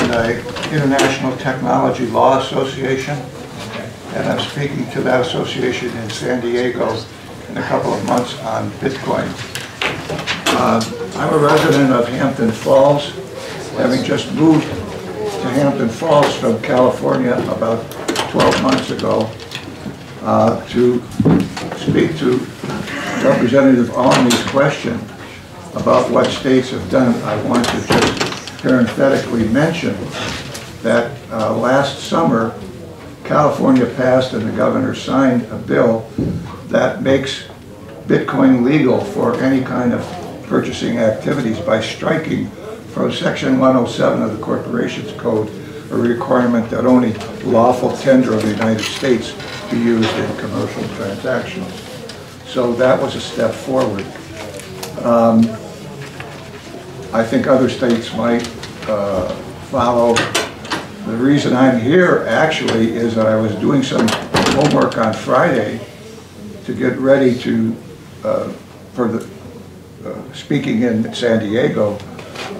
the International Technology Law Association. And I'm speaking to that association in San Diego in a couple of months on Bitcoin. Uh, I'm a resident of Hampton Falls, having just moved to Hampton Falls from California about 12 months ago uh, to speak to Representative Almy's question about what states have done. I want to just parenthetically mention that uh, last summer, California passed and the governor signed a bill that makes Bitcoin legal for any kind of purchasing activities by striking from section 107 of the Corporations Code a requirement that only lawful tender of the United States be used in commercial transactions. So that was a step forward. Um, I think other states might uh, follow. The reason I'm here actually is that I was doing some homework on Friday to get ready to, uh, for the, uh, speaking in San Diego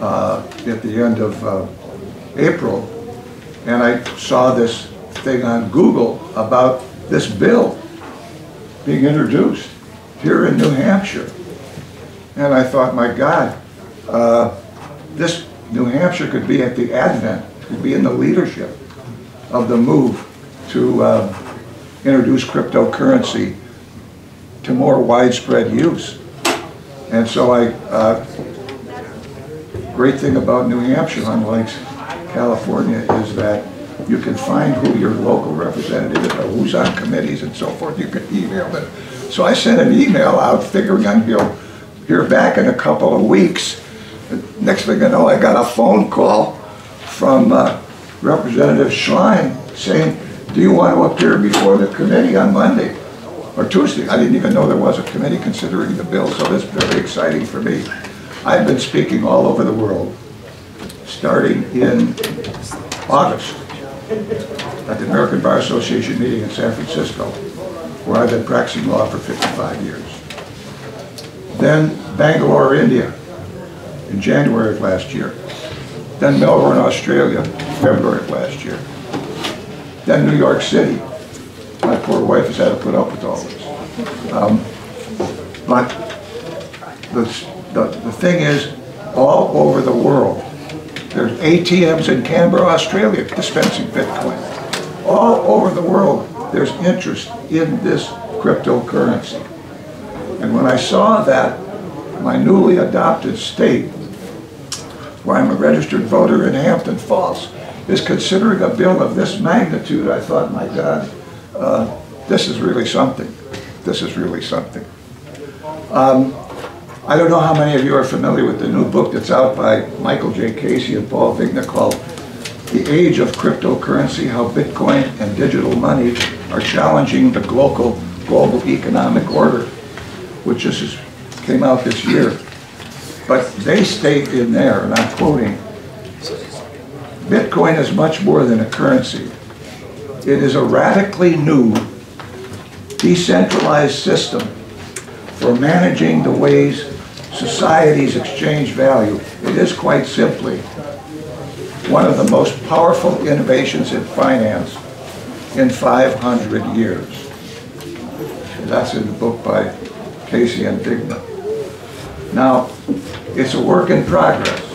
uh, at the end of uh, April, and I saw this thing on Google about this bill being introduced here in New Hampshire. And I thought, my God, uh, this New Hampshire could be at the advent, could be in the leadership of the move to uh, introduce cryptocurrency to more widespread use. And so I, uh, great thing about New Hampshire, unlike California, is that you can find who your local representative is, or who's on committees and so forth. You can email them. So I sent an email out figuring I'd hear back in a couple of weeks. Next thing I know, I got a phone call from uh, Representative Schleien saying, do you want to appear before the committee on Monday or Tuesday? I didn't even know there was a committee considering the bill, so is very exciting for me. I've been speaking all over the world, starting in August at the American Bar Association meeting in San Francisco, where I've been practicing law for 55 years. Then Bangalore, India, in January of last year. Then Melbourne, Australia, February of last year. Then New York City. My poor wife has had to put up with all this. Um, but the, the, the thing is, all over the world, there's ATMs in Canberra, Australia dispensing Bitcoin. All over the world, there's interest in this cryptocurrency. And when I saw that my newly adopted state who I'm a registered voter in Hampton Falls, is considering a bill of this magnitude. I thought, my God, uh, this is really something. This is really something. Um, I don't know how many of you are familiar with the new book that's out by Michael J. Casey and Paul Vigna called The Age of Cryptocurrency, How Bitcoin and Digital Money Are Challenging the Global, global Economic Order, which just came out this year. But they state in there, and I'm quoting, Bitcoin is much more than a currency. It is a radically new, decentralized system for managing the ways societies exchange value. It is quite simply one of the most powerful innovations in finance in 500 years. That's in the book by Casey and Vigna. Now, it's a work in progress.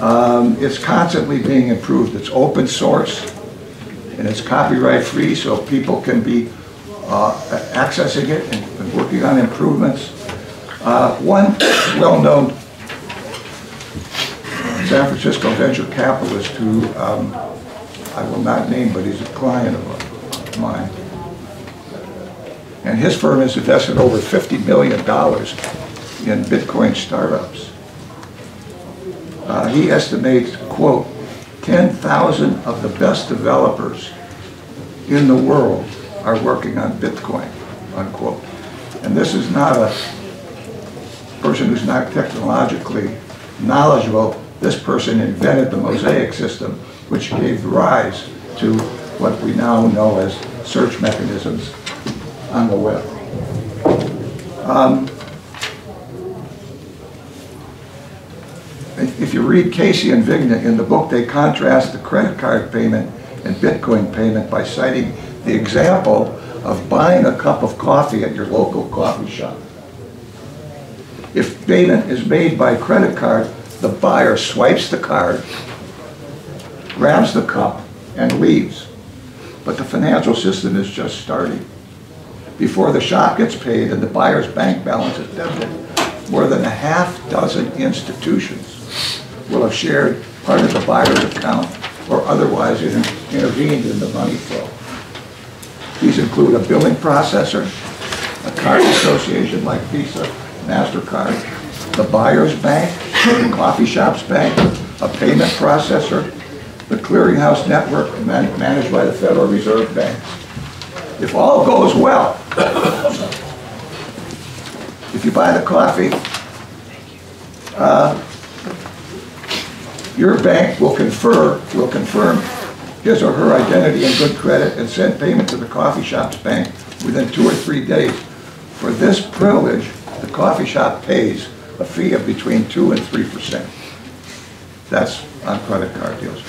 Um, it's constantly being improved. It's open source and it's copyright free so people can be uh, accessing it and, and working on improvements. Uh, one well-known San Francisco venture capitalist who um, I will not name, but he's a client of mine. And his firm has invested over $50 million in Bitcoin startups. Uh, he estimates, quote, 10,000 of the best developers in the world are working on Bitcoin, unquote. And this is not a person who's not technologically knowledgeable. This person invented the mosaic system, which gave rise to what we now know as search mechanisms on the web. Um, if you read Casey and Vigna in the book, they contrast the credit card payment and Bitcoin payment by citing the example of buying a cup of coffee at your local coffee shop. If payment is made by credit card, the buyer swipes the card, grabs the cup, and leaves. But the financial system is just starting. Before the shop gets paid and the buyer's bank balance is debited, more than a half dozen institutions will have shared part of the buyer's account or otherwise intervened in the money flow. These include a billing processor, a card association like Visa, MasterCard, the buyer's bank, the coffee shop's bank, a payment processor, the clearinghouse network man managed by the Federal Reserve Bank. If all goes well, if you buy the coffee, uh, your bank will confer, will confirm his or her identity and good credit and send payment to the coffee shop's bank within two or three days. For this privilege, the coffee shop pays a fee of between 2 and 3%. That's on credit card deals.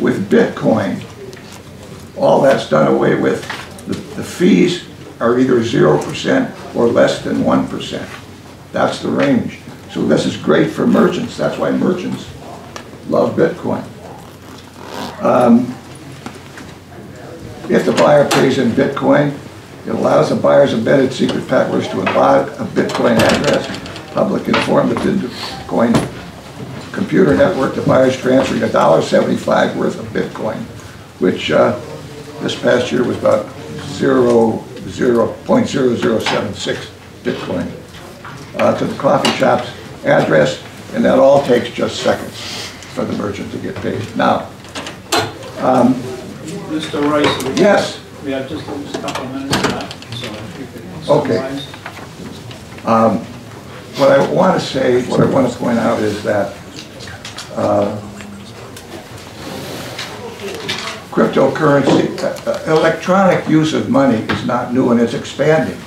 With Bitcoin, all that's done away with. The, the fees are either 0% or less than 1%. That's the range. So this is great for merchants. That's why merchants love Bitcoin. Um, if the buyer pays in Bitcoin, it allows the buyer's embedded secret packers to embed a Bitcoin address, public inform the Bitcoin computer network, the buyer's transferring $1.75 worth of Bitcoin, which uh, this past year was about 0, 0 0.0076 Bitcoin, uh, to the coffee shop's address, and that all takes just seconds for the merchant to get paid. Now, um,
Mr. Rice?
Yes.
We have just a couple of minutes left, so if you could
Okay. Um, What I want to say, what I want to point out is that uh, cryptocurrency, uh, uh, electronic use of money is not new and it's expanding.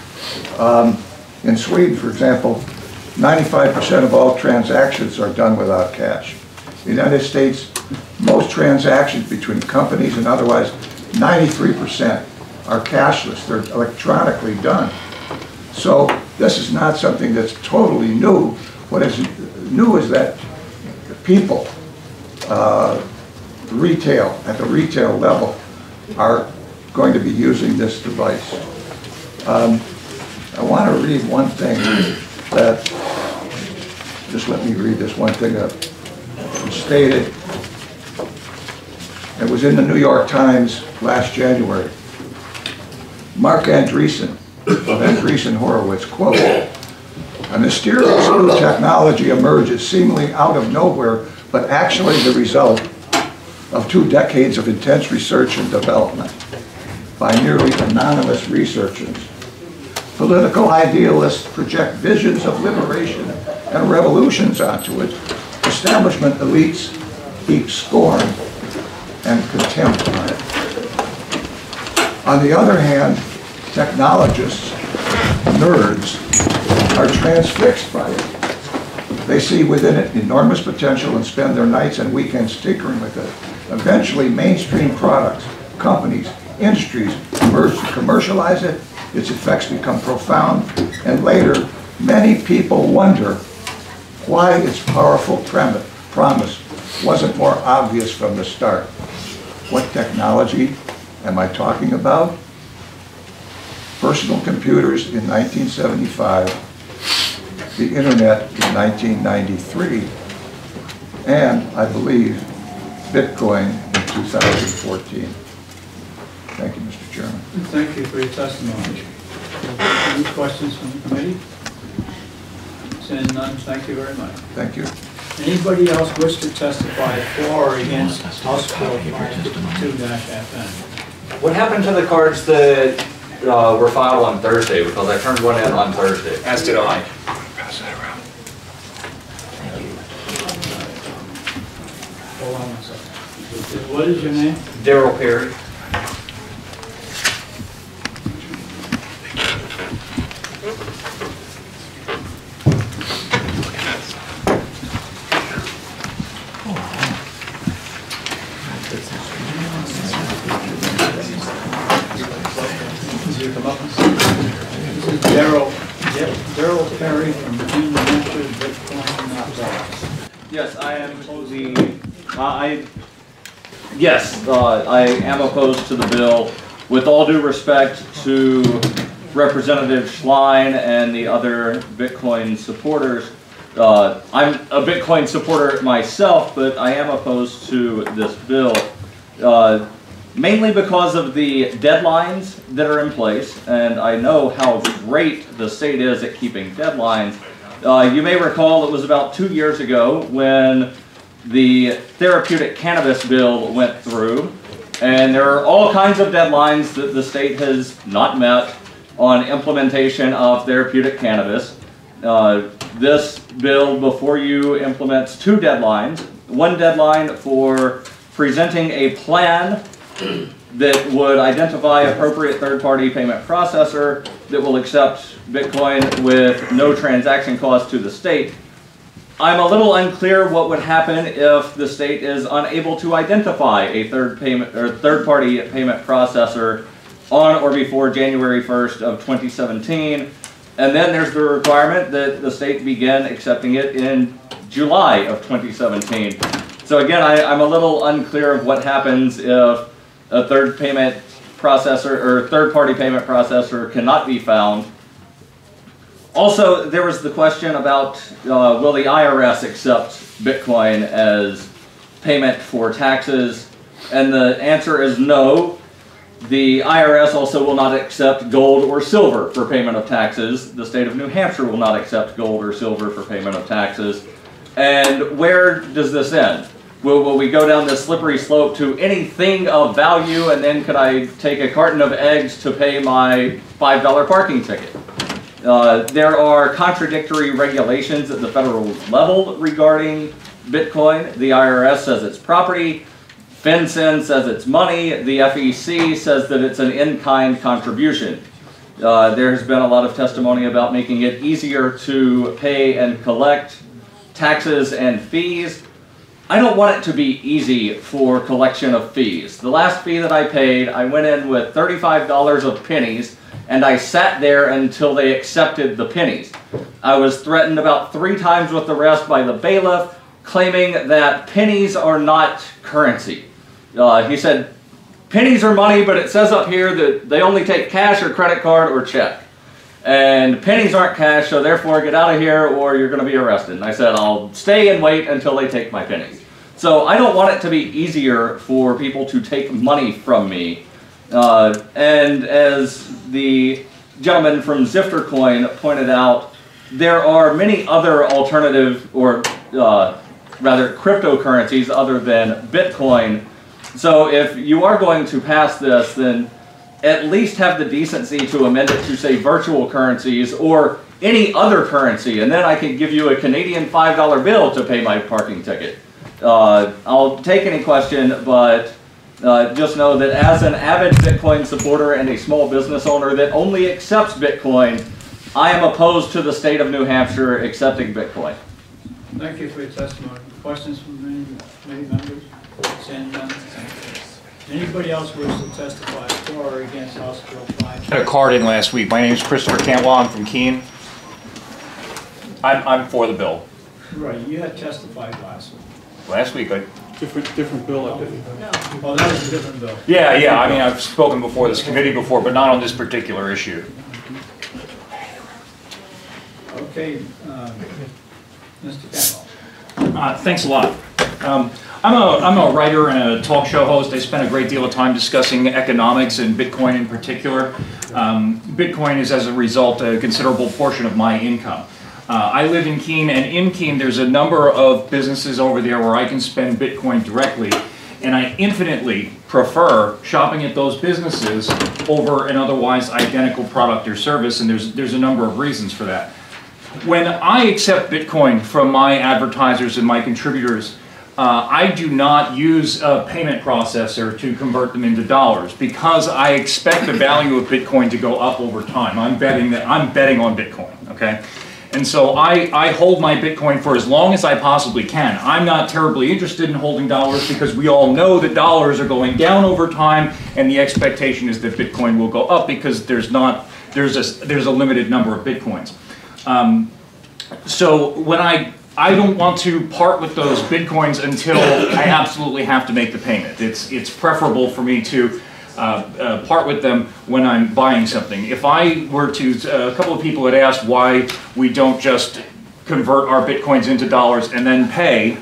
Um, In Sweden, for example, 95% of all transactions are done without cash. The United States, most transactions between companies and otherwise, 93% are cashless. They're electronically done. So this is not something that's totally new. What is new is that people, uh, retail, at the retail level, are going to be using this device. Um, I want to read one thing that, just let me read this one thing. Uh, stated, it was in the New York Times last January. Marc Andreessen of Andreessen Horowitz, quote, "A mysterious new technology emerges seemingly out of nowhere, but actually the result of two decades of intense research and development by nearly anonymous researchers. Political idealists project visions of liberation and revolutions onto it. Establishment elites heap scorn and contempt on it. On the other hand, technologists, nerds, are transfixed by it. They see within it enormous potential and spend their nights and weekends tinkering with it. Eventually, mainstream products, companies, industries emerge to commercialize it, its effects become profound, and later, many people wonder why its powerful promise wasn't more obvious from the start. What technology am I talking about? Personal computers in 1975, the internet in 1993, and I believe Bitcoin in 2014. Thank you, Mr. Chairman.
Thank you for your testimony. Any questions from the committee? Seeing none, thank you very much.
Thank you.
Anybody else wish to testify for or against House Bill 552-FN?
What happened to the cards that uh, were filed on Thursday? Because I turned one in on Thursday.
As did I. Pass that around.
Hold on one second. What is your name?
Darryl Perry.
This is Darryl, Darryl Perry from New Hampshire Bitcoin.
Yes, I am the, uh, I, yes, uh, I am opposed to the bill. With all due respect to Representative Schleien and the other Bitcoin supporters, uh, I'm a Bitcoin supporter myself, but I am opposed to this bill. Uh, mainly because of the deadlines that are in place, and I know how great the state is at keeping deadlines. Uh, you may recall it was about two years ago when the therapeutic cannabis bill went through, and there are all kinds of deadlines that the state has not met on implementation of therapeutic cannabis. Uh, this bill before you implements two deadlines. One deadline for presenting a plan that would identify appropriate third-party payment processor that will accept Bitcoin with no transaction cost to the state. I'm a little unclear what would happen if the state is unable to identify a third payment or third-party payment processor on or before January 1st of 2017. And then there's the requirement that the state begin accepting it in July of 2017. So again, I, I'm a little unclear of what happens if a third payment processor or third-party payment processor cannot be found. Also, there was the question about uh, will the IRS accept Bitcoin as payment for taxes? And the answer is no. The IRS also will not accept gold or silver for payment of taxes. The state of New Hampshire will not accept gold or silver for payment of taxes. And where does this end? Will, will we go down this slippery slope to anything of value and then could I take a carton of eggs to pay my $5 parking ticket? Uh, there are contradictory regulations at the federal level regarding Bitcoin. The IRS says it's property, FinCEN says it's money, the FEC says that it's an in-kind contribution. Uh, there's been a lot of testimony about making it easier to pay and collect taxes and fees. I don't want it to be easy for collection of fees. The last fee that I paid, I went in with $35 of pennies and I sat there until they accepted the pennies. I was threatened about three times with arrest by the bailiff, claiming that pennies are not currency. Uh, he said, pennies are money, but it says up here that they only take cash or credit card or check. And pennies aren't cash, so therefore get out of here or you're going to be arrested. And I said, I'll stay and wait until they take my pennies. So I don't want it to be easier for people to take money from me. Uh, and as the gentleman from Ziftercoin pointed out, there are many other alternative or uh, rather cryptocurrencies other than Bitcoin. So if you are going to pass this, then at least have the decency to amend it to say virtual currencies or any other currency, and then I can give you a Canadian $5 bill to pay my parking ticket. Uh, I'll take any question, but uh, just know that as an avid Bitcoin supporter and a small business owner that only accepts Bitcoin, I am opposed to the state of New Hampshire accepting Bitcoin.
Thank you for your testimony. Questions from any committee members? Seeing none. Anybody else wish to testify for or against House Bill 5?
had a card in last week. My name is Christopher Cantwell. I'm from Keene. I'm, I'm for the bill.
Right, you had testified last week.
Last week, I,
Different, different bill, I think.
Oh, that was a different bill.
yeah, yeah, I mean, I've spoken before this committee before, but not on this particular issue.
Okay, um, Mr. Campbell.
Uh, Thanks a lot. Um, I'm a, I'm a writer and a talk show host. I spend a great deal of time discussing economics and Bitcoin in particular. Um, Bitcoin is, as a result, a considerable portion of my income. Uh, I live in Keene, and in Keene, there's a number of businesses over there where I can spend Bitcoin directly, and I infinitely prefer shopping at those businesses over an otherwise identical product or service, and there's, there's a number of reasons for that. When I accept Bitcoin from my advertisers and my contributors, uh, I do not use a payment processor to convert them into dollars because I expect the value of Bitcoin to go up over time. I'm betting that I'm betting on Bitcoin, okay? And so I, I hold my Bitcoin for as long as I possibly can. I'm not terribly interested in holding dollars because we all know that dollars are going down over time and the expectation is that Bitcoin will go up because there's not there's a there's a limited number of Bitcoins. Um, so when I I don't want to part with those bitcoins until I absolutely have to make the payment. It's it's preferable for me to uh, uh, part with them when I'm buying something. If I were to, uh, a couple of people had asked why we don't just convert our bitcoins into dollars and then pay.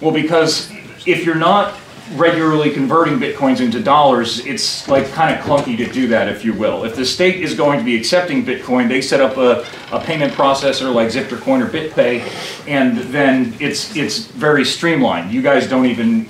Well, because if you're not regularly converting bitcoins into dollars, it's like kind of clunky to do that, if you will. If the state is going to be accepting Bitcoin, they set up a, a payment processor like Ziftercoin or BitPay, and then it's it's very streamlined. You guys don't even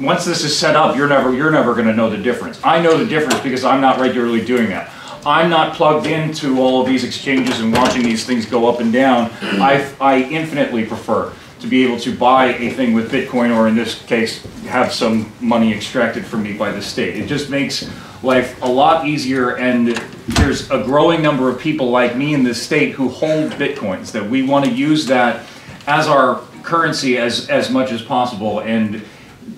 once this is set up, you're never you're never going to know the difference. I know the difference because I'm not regularly doing that. I'm not plugged into all of these exchanges and watching these things go up and down. I I infinitely prefer to be able to buy a thing with Bitcoin, or in this case, have some money extracted from me by the state. It just makes life a lot easier, and there's a growing number of people like me in this state who hold Bitcoins, that we want to use that as our currency as, as much as possible. And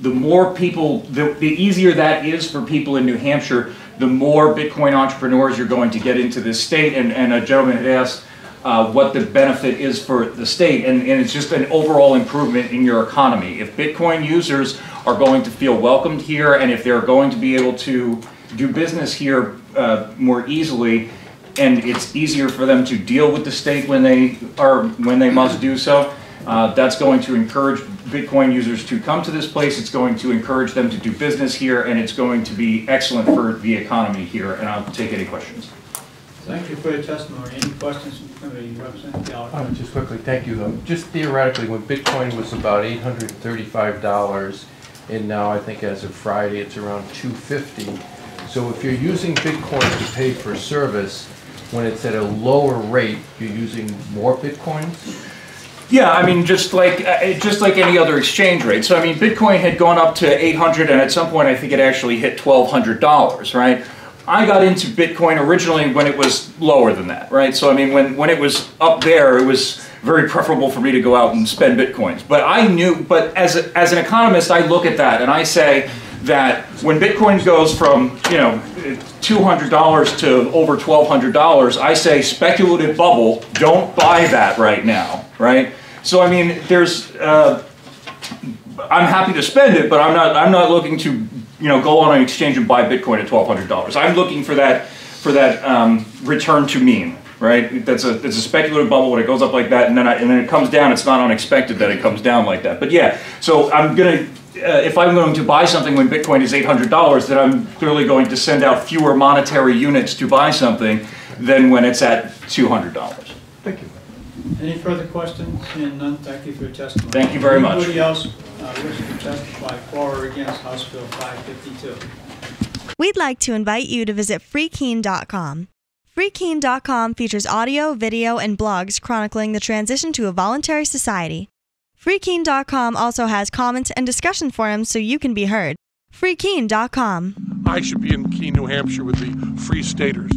the more people, the, the easier that is for people in New Hampshire, the more Bitcoin entrepreneurs you're going to get into this state. And, and a gentleman had asked, uh, what the benefit is for the state, and, and it's just an overall improvement in your economy. If Bitcoin users are going to feel welcomed here, and if they're going to be able to do business here uh, more easily, and it's easier for them to deal with the state when they are when they must do so, uh, that's going to encourage Bitcoin users to come to this place. It's going to encourage them to do business here, and it's going to be excellent for the economy here. And I'll take any questions.
Thank you for your testimony. Any questions from the Representative
Um, just quickly, thank you. Um, just theoretically, when Bitcoin was about eight hundred and thirty-five dollars, and now I think as of Friday, it's around two fifty. So if you're using Bitcoin to pay for service, when it's at a lower rate, you're using more Bitcoins?
Yeah, I mean, just like uh, just like any other exchange rate. So I mean, Bitcoin had gone up to 800, and at some point, I think it actually hit 1,200 dollars, right? I got into Bitcoin originally when it was lower than that, right? So I mean, when when it was up there, it was very preferable for me to go out and spend Bitcoins. But I knew, but as a, as an economist, I look at that and I say that when Bitcoin goes from you know $200 to over $1,200, I say speculative bubble. Don't buy that right now, right? So I mean, there's. Uh, I'm happy to spend it, but I'm not. I'm not looking to, you know, go on an exchange and buy Bitcoin at twelve hundred dollars. I'm looking for that for that um, return to mean. right? That's a it's a speculative bubble when it goes up like that, and then I, and then it comes down. It's not unexpected that it comes down like that. But yeah, so I'm gonna. Uh, if I'm going to buy something when Bitcoin is $800, then I'm clearly going to send out fewer monetary units to buy something than when it's at $200.
Thank you. Any further questions? Seeing none, thank you for your testimony.
Thank you very much.
Anybody else uh, wishing to testify for or against House Bill 552?
We'd like to invite you to visit freekeene.com. Freekeene.com features audio, video, and blogs chronicling the transition to a voluntary society. Freekeene.com also has comments and discussion forums so you can be heard. Freekeene.com.
I should be in Keene, New Hampshire with the Free Staters.